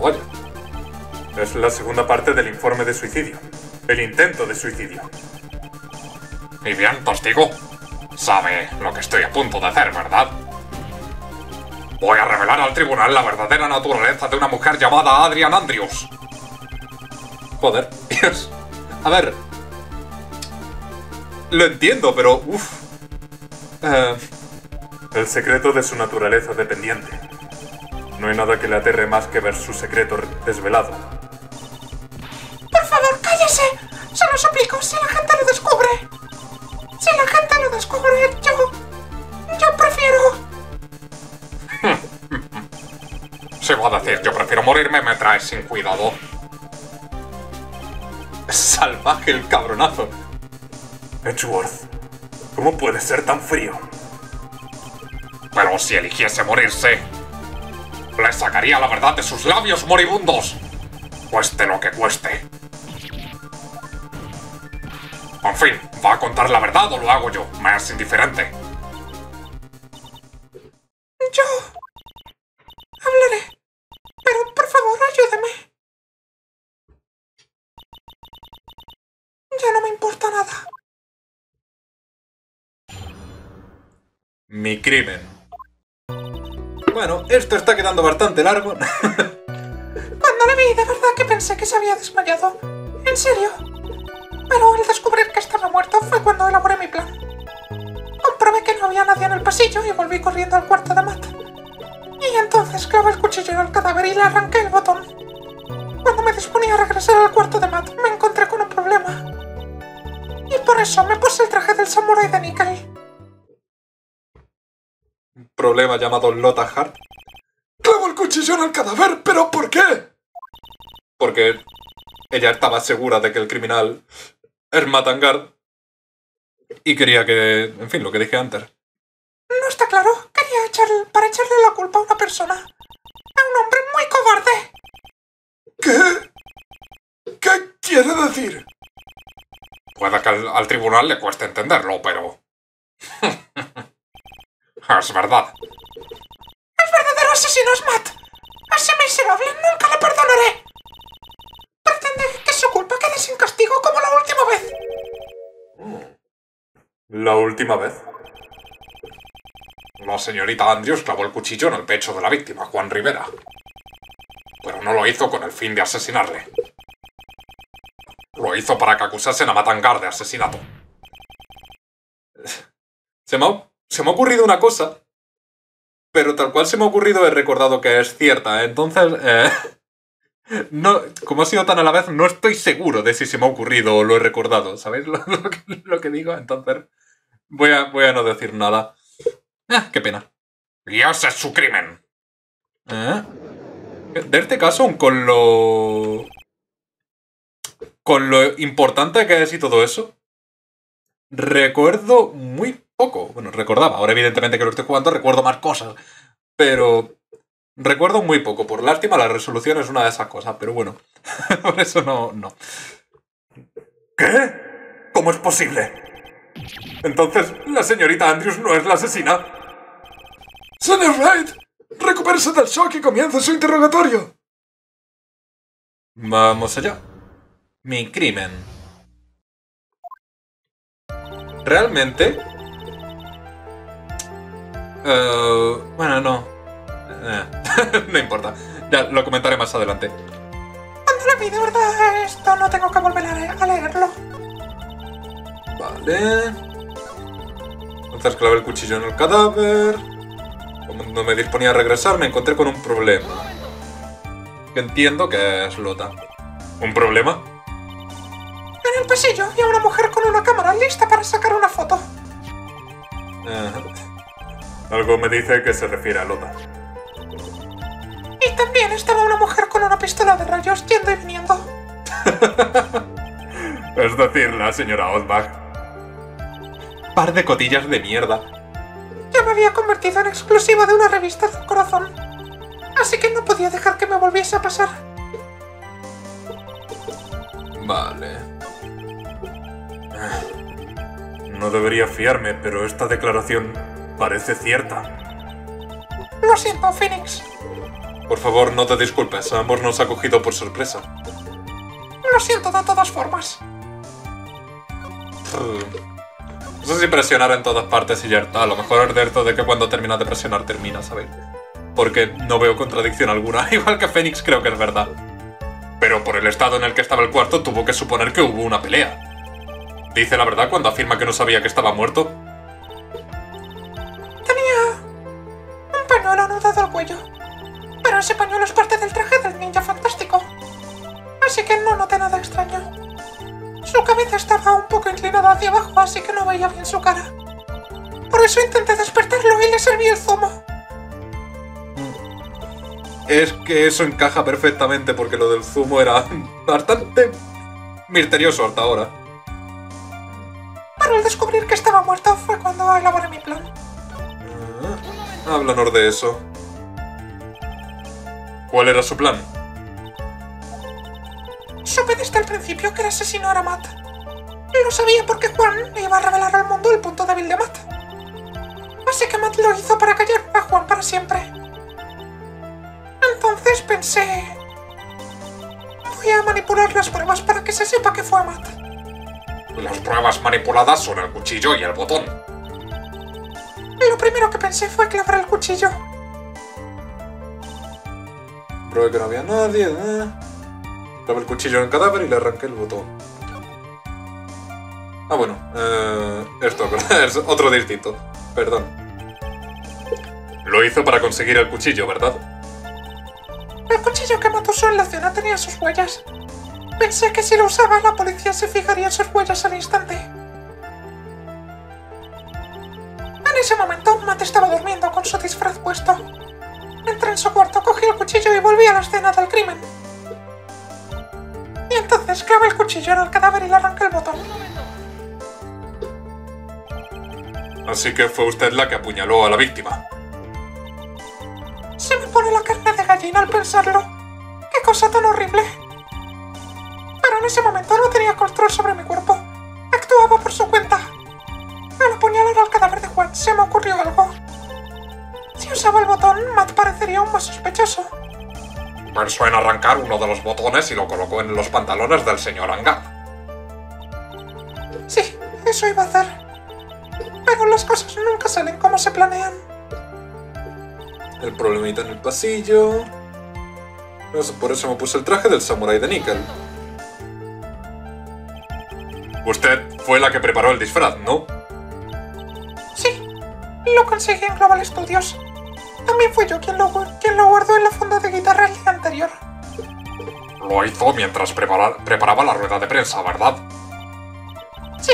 Speaker 2: Vaya. Es la segunda parte del informe de suicidio. El intento de suicidio.
Speaker 1: Y bien, testigo. Sabe lo que estoy a punto de hacer, ¿verdad? Voy a revelar al tribunal la verdadera naturaleza de una mujer llamada Adrian Andrews.
Speaker 8: Joder, Dios. A ver. Lo entiendo, pero. Uff. Eh,
Speaker 2: El secreto de su naturaleza dependiente. No hay nada que le aterre más que ver su secreto desvelado.
Speaker 3: Se lo suplico, si la gente lo descubre. Si la gente lo descubre, yo... Yo prefiero...
Speaker 1: Si va a decir yo prefiero morirme, me traes sin cuidado.
Speaker 8: salvaje el cabronazo.
Speaker 2: Edgeworth, ¿cómo puede ser tan frío?
Speaker 1: Pero si eligiese morirse, le sacaría la verdad de sus labios moribundos. Cueste lo que cueste. En fin, ¿va a contar la verdad o lo hago yo? Me es indiferente.
Speaker 3: Yo... Hablaré. Pero, por favor, ayúdeme. Ya no me importa nada.
Speaker 8: Mi crimen. Bueno, esto está quedando bastante largo.
Speaker 3: Cuando le vi, de verdad que pensé que se había desmayado. En serio. Pero fue cuando elaboré mi plan. Comprobé que no había nadie en el pasillo y volví corriendo al cuarto de Matt. Y entonces clavé el cuchillo en el cadáver y le arranqué el botón. Cuando me disponía a regresar al cuarto de Matt, me encontré con un problema. Y por eso me puse el traje del samurái de níquel.
Speaker 8: Un problema llamado Lota Hart.
Speaker 4: ¡Clavo el cuchillo en el cadáver! ¿Pero por qué?
Speaker 8: Porque ella estaba segura de que el criminal es Matangard. Y quería que. En fin, lo que dije antes.
Speaker 3: No está claro. Quería echarle, para echarle la culpa a una persona. A un hombre muy cobarde.
Speaker 4: ¿Qué? ¿Qué quiere decir?
Speaker 1: Puede que al, al tribunal le cueste entenderlo, pero... es verdad.
Speaker 3: El verdadero asesino es Matt. A ese miserable nunca le perdonaré. Pretende que su culpa quede sin castigo como la última vez.
Speaker 2: La última vez.
Speaker 1: La señorita Andrews clavó el cuchillo en el pecho de la víctima, Juan Rivera. Pero no lo hizo con el fin de asesinarle. Lo hizo para que acusasen a Matangar de asesinato.
Speaker 8: Se me, ha, se me ha ocurrido una cosa. Pero tal cual se me ha ocurrido he recordado que es cierta. Entonces, eh, no, como ha sido tan a la vez, no estoy seguro de si se me ha ocurrido o lo he recordado. ¿Sabéis lo, que, lo que digo? Entonces, voy a, voy a no decir nada. Ah, qué pena.
Speaker 1: Ese es su crimen.
Speaker 8: ¿Eh? De este caso, con lo. Con lo importante que es y todo eso. Recuerdo muy poco. Bueno, recordaba. Ahora, evidentemente, que lo estoy jugando, recuerdo más cosas. Pero. Recuerdo muy poco. Por lástima, la resolución es una de esas cosas. Pero bueno. Por eso no. no.
Speaker 2: ¿Qué? ¿Cómo es posible? Entonces, la señorita Andrews no es la asesina.
Speaker 4: Señor Wright, recupérese del shock y comience su interrogatorio.
Speaker 8: Vamos allá. Mi crimen. Realmente. Eh, bueno, no. Eh, no importa. Ya lo comentaré más adelante.
Speaker 3: Vi de verdad esto, no tengo que volver a leerlo.
Speaker 8: Vale. Entonces clavé el cuchillo en el cadáver. Cuando me disponía a regresar, me encontré con un problema. Que entiendo que es Lota. ¿Un problema?
Speaker 3: En el pasillo había una mujer con una cámara lista para sacar una foto.
Speaker 2: Algo me dice que se refiere a Lota.
Speaker 3: Y también estaba una mujer con una pistola de rayos yendo y viniendo.
Speaker 12: es decir, la señora Ozbach.
Speaker 1: Par de cotillas de mierda.
Speaker 3: Ya me había convertido en exclusiva de una revista del corazón. Así que no podía dejar que me volviese a pasar.
Speaker 1: Vale.
Speaker 12: No debería fiarme, pero esta declaración parece cierta.
Speaker 3: Lo siento, Phoenix.
Speaker 1: Por favor, no te disculpes. A ambos nos ha cogido por sorpresa.
Speaker 3: Lo siento de todas formas.
Speaker 1: No sé si presionar en todas partes y ya está. A lo mejor es de esto de que cuando terminas de presionar termina, ¿sabéis? Porque no veo contradicción alguna. Igual que Fénix creo que es verdad.
Speaker 12: Pero por el estado en el que estaba el cuarto tuvo que suponer que hubo una pelea. ¿Dice la verdad cuando afirma que no sabía que estaba muerto?
Speaker 3: Tenía un pañuelo anudado al cuello. Pero ese pañuelo es parte del traje del ninja fantástico. Así que no noté nada extraño. Su cabeza estaba un poco inclinada hacia abajo, así que no veía bien su cara. Por eso intenté despertarlo y le serví el zumo.
Speaker 1: Es que eso encaja perfectamente porque lo del zumo era bastante misterioso hasta ahora.
Speaker 3: Pero al descubrir que estaba muerto fue cuando elaboré mi plan.
Speaker 1: Ah, háblanos de eso.
Speaker 12: ¿Cuál era su plan?
Speaker 3: Supe desde el principio que el asesino era Matt. Lo sabía porque Juan iba a revelar al mundo el punto débil de Matt. Así que Matt lo hizo para callar a Juan para siempre. Entonces pensé... Voy a manipular las pruebas para que se sepa que fue Matt.
Speaker 12: Las pruebas manipuladas son el cuchillo y el botón.
Speaker 3: Lo primero que pensé fue clavar el cuchillo.
Speaker 1: Probé que no había nadie. ¿eh? Clavé el cuchillo en el cadáver y le arranqué el botón. Ah, bueno. Eh, esto es otro distinto. Perdón.
Speaker 12: Lo hizo para conseguir el cuchillo, ¿verdad?
Speaker 3: El cuchillo que Matt usó en la cena tenía sus huellas. Pensé que si lo usaba la policía se fijaría en sus huellas al instante. En ese momento, Matt estaba durmiendo con su disfraz puesto. Entré en su cuarto, cogí el cuchillo y volví a la escena del crimen. Y entonces clavé el cuchillo en el cadáver y le arranqué el botón.
Speaker 12: Así que fue usted la que apuñaló a la víctima.
Speaker 3: Se me pone la carne de gallina al pensarlo. ¡Qué cosa tan horrible! Pero en ese momento no tenía control sobre mi cuerpo. Actuaba por su cuenta. Al apuñalar al cadáver de Juan se me ocurrió algo. Si usaba el botón, Matt parecería aún más sospechoso.
Speaker 12: Pensó en arrancar uno de los botones y lo colocó en los pantalones del señor Angad.
Speaker 3: Sí, eso iba a hacer. Pero las cosas nunca salen como se planean.
Speaker 1: El problemita en el pasillo. Eso- por eso me puse el traje del samurái de níquel.
Speaker 12: Usted fue la que preparó el disfraz, ¿no?
Speaker 3: Sí, lo conseguí en Global Studios. También fui yo quien lo, quien lo guardó en la funda de guitarra el día anterior.
Speaker 12: Lo hizo mientras prepara- preparaba la rueda de prensa, ¿verdad?
Speaker 3: Sí,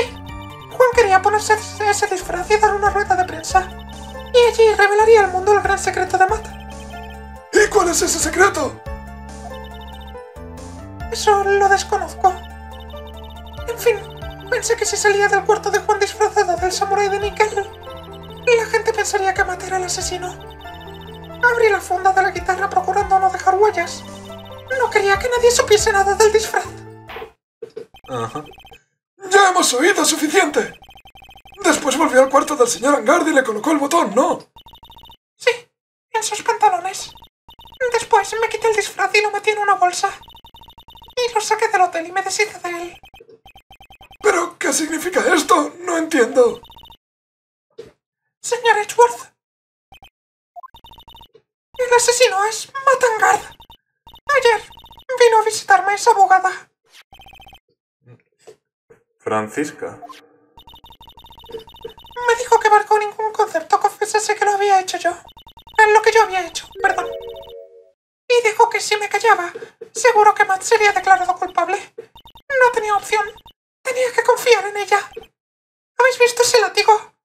Speaker 3: Juan quería ponerse ese disfraz y dar una rueda de prensa. Y allí revelaría al mundo el gran secreto de Matt.
Speaker 4: ¿Y cuál es ese secreto?
Speaker 3: Eso lo desconozco. En fin, pensé que si salía del cuarto de Juan disfrazado del samurái de níquel, la gente pensaría que Matt era el asesino. Abrí la funda de la guitarra procurando no dejar huellas. No quería que nadie supiese nada del disfraz.
Speaker 1: Ajá.
Speaker 4: Ya hemos oído suficiente. Después volvió al cuarto del señor Angard y le colocó el botón, ¿no?
Speaker 3: Sí, en sus pantalones. Después me quité el disfraz y lo metí en una bolsa. Y lo saqué del hotel y me deshice de él.
Speaker 4: ¿Pero qué significa esto? No entiendo.
Speaker 3: Señor Edgeworth. El asesino es Matangard. Ayer vino a visitarme esa abogada.
Speaker 12: Francisca.
Speaker 3: Me dijo que bajo ningún concepto confesase que lo había hecho yo. En lo que yo había hecho, perdón. Y dijo que si me callaba, seguro que Matt sería declarado culpable. No tenía opción. Tenía que confiar en ella. ¿Habéis visto ese látigo?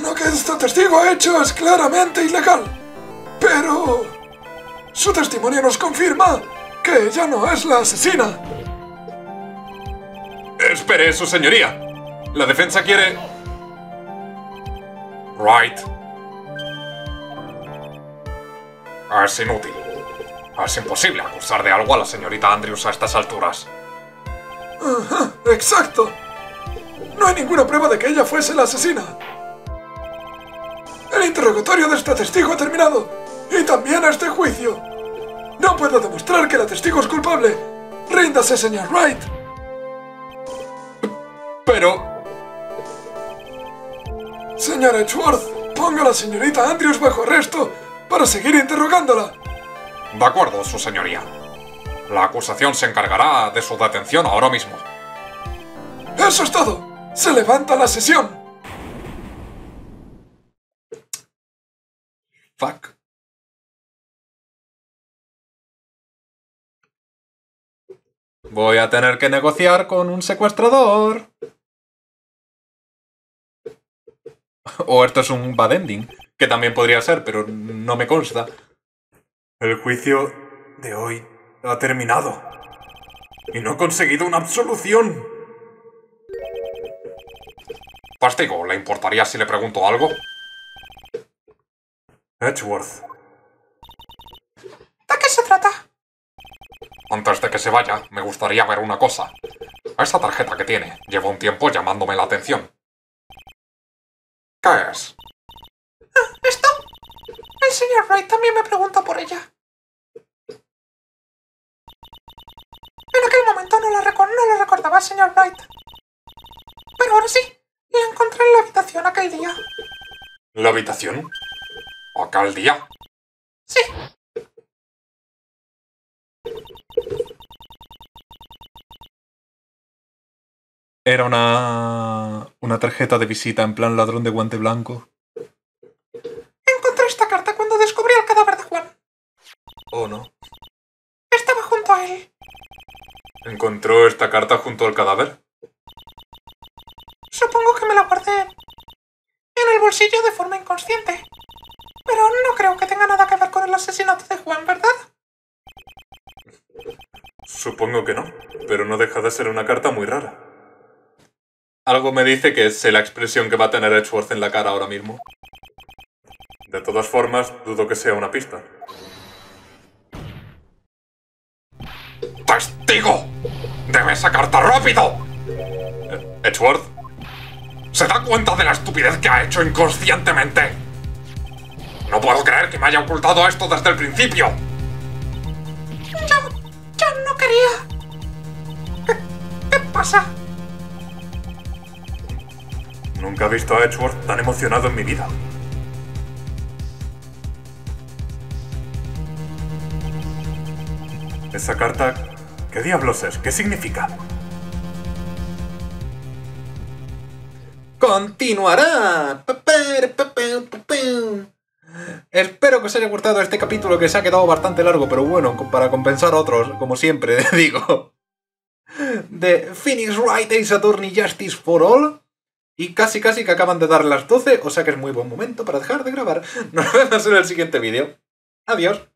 Speaker 4: Lo que este testigo ha hecho es claramente ilegal. Pero... Su testimonio nos confirma que ella no es la asesina.
Speaker 1: Espere, su señoría. La defensa quiere... Right. Es inútil. Es imposible acusar de algo a la señorita Andrews a estas alturas.
Speaker 4: Ajá, exacto. No hay ninguna prueba de que ella fuese la asesina. El interrogatorio de este testigo ha terminado. Y también este juicio. No puedo demostrar que la testigo es culpable. Ríndase, señor Wright.
Speaker 1: Pero...
Speaker 4: Señor Edgeworth, ponga a la señorita Andrews bajo arresto para seguir interrogándola.
Speaker 1: De acuerdo, su señoría. La acusación se encargará de su detención ahora mismo.
Speaker 4: Eso es todo. Se levanta la sesión.
Speaker 8: Fuck. Voy a tener que negociar con un secuestrador. O esto es un bad ending, que también podría ser, pero no me consta.
Speaker 2: El juicio de hoy ha terminado. Y no he conseguido una absolución.
Speaker 1: Pastigo, ¿le importaría si le pregunto algo?
Speaker 2: Edgeworth,
Speaker 3: ¿De qué se trata?
Speaker 1: Antes de que se vaya, me gustaría ver una cosa. Esa tarjeta que tiene lleva un tiempo llamándome la atención. ¿Qué es?
Speaker 3: ¿Esto? El señor Wright también me preguntó por ella. En aquel momento no la, no la recordaba, señor Wright. Pero ahora sí, la encontré en la habitación aquel día.
Speaker 1: ¿La habitación? ¿Aquel día?
Speaker 3: Sí,
Speaker 8: Era una. una tarjeta de visita en plan ladrón de guante blanco.
Speaker 3: encontré esta carta cuando descubrí el cadáver de Juan.
Speaker 8: ¿O no?
Speaker 3: Estaba junto a él.
Speaker 2: ¿encontró esta carta junto al cadáver?
Speaker 3: Forma inconsciente. Pero no creo que tenga nada que ver con el asesinato de Juan, ¿verdad?
Speaker 2: Supongo que no, pero no deja de ser una carta muy rara.
Speaker 8: Algo me dice que sé la expresión que va a tener Edgeworth en la cara ahora mismo.
Speaker 2: De todas formas, dudo que sea una pista.
Speaker 1: ¡Testigo! ¡Debe esa carta rápido! Eh, Edgeworth, ¿se da cuenta de la estupidez que ha hecho inconscientemente? No puedo creer que me haya ocultado esto desde el principio.
Speaker 3: Yo, yo no quería. ¿Qué, qué pasa?
Speaker 2: Nunca he visto a Edgeworth tan emocionado en mi vida. Esa carta, ¿qué diablos es? ¿Qué significa?
Speaker 8: ¡Continuará! Espero que os haya gustado este capítulo que se ha quedado bastante largo, pero bueno, para compensar otros, como siempre, digo. De Phoenix Wright Ace Attorney Justice for All. Y casi casi que acaban de dar las 12, o sea que es muy buen momento para dejar de grabar. Nos vemos en el siguiente vídeo. Adiós.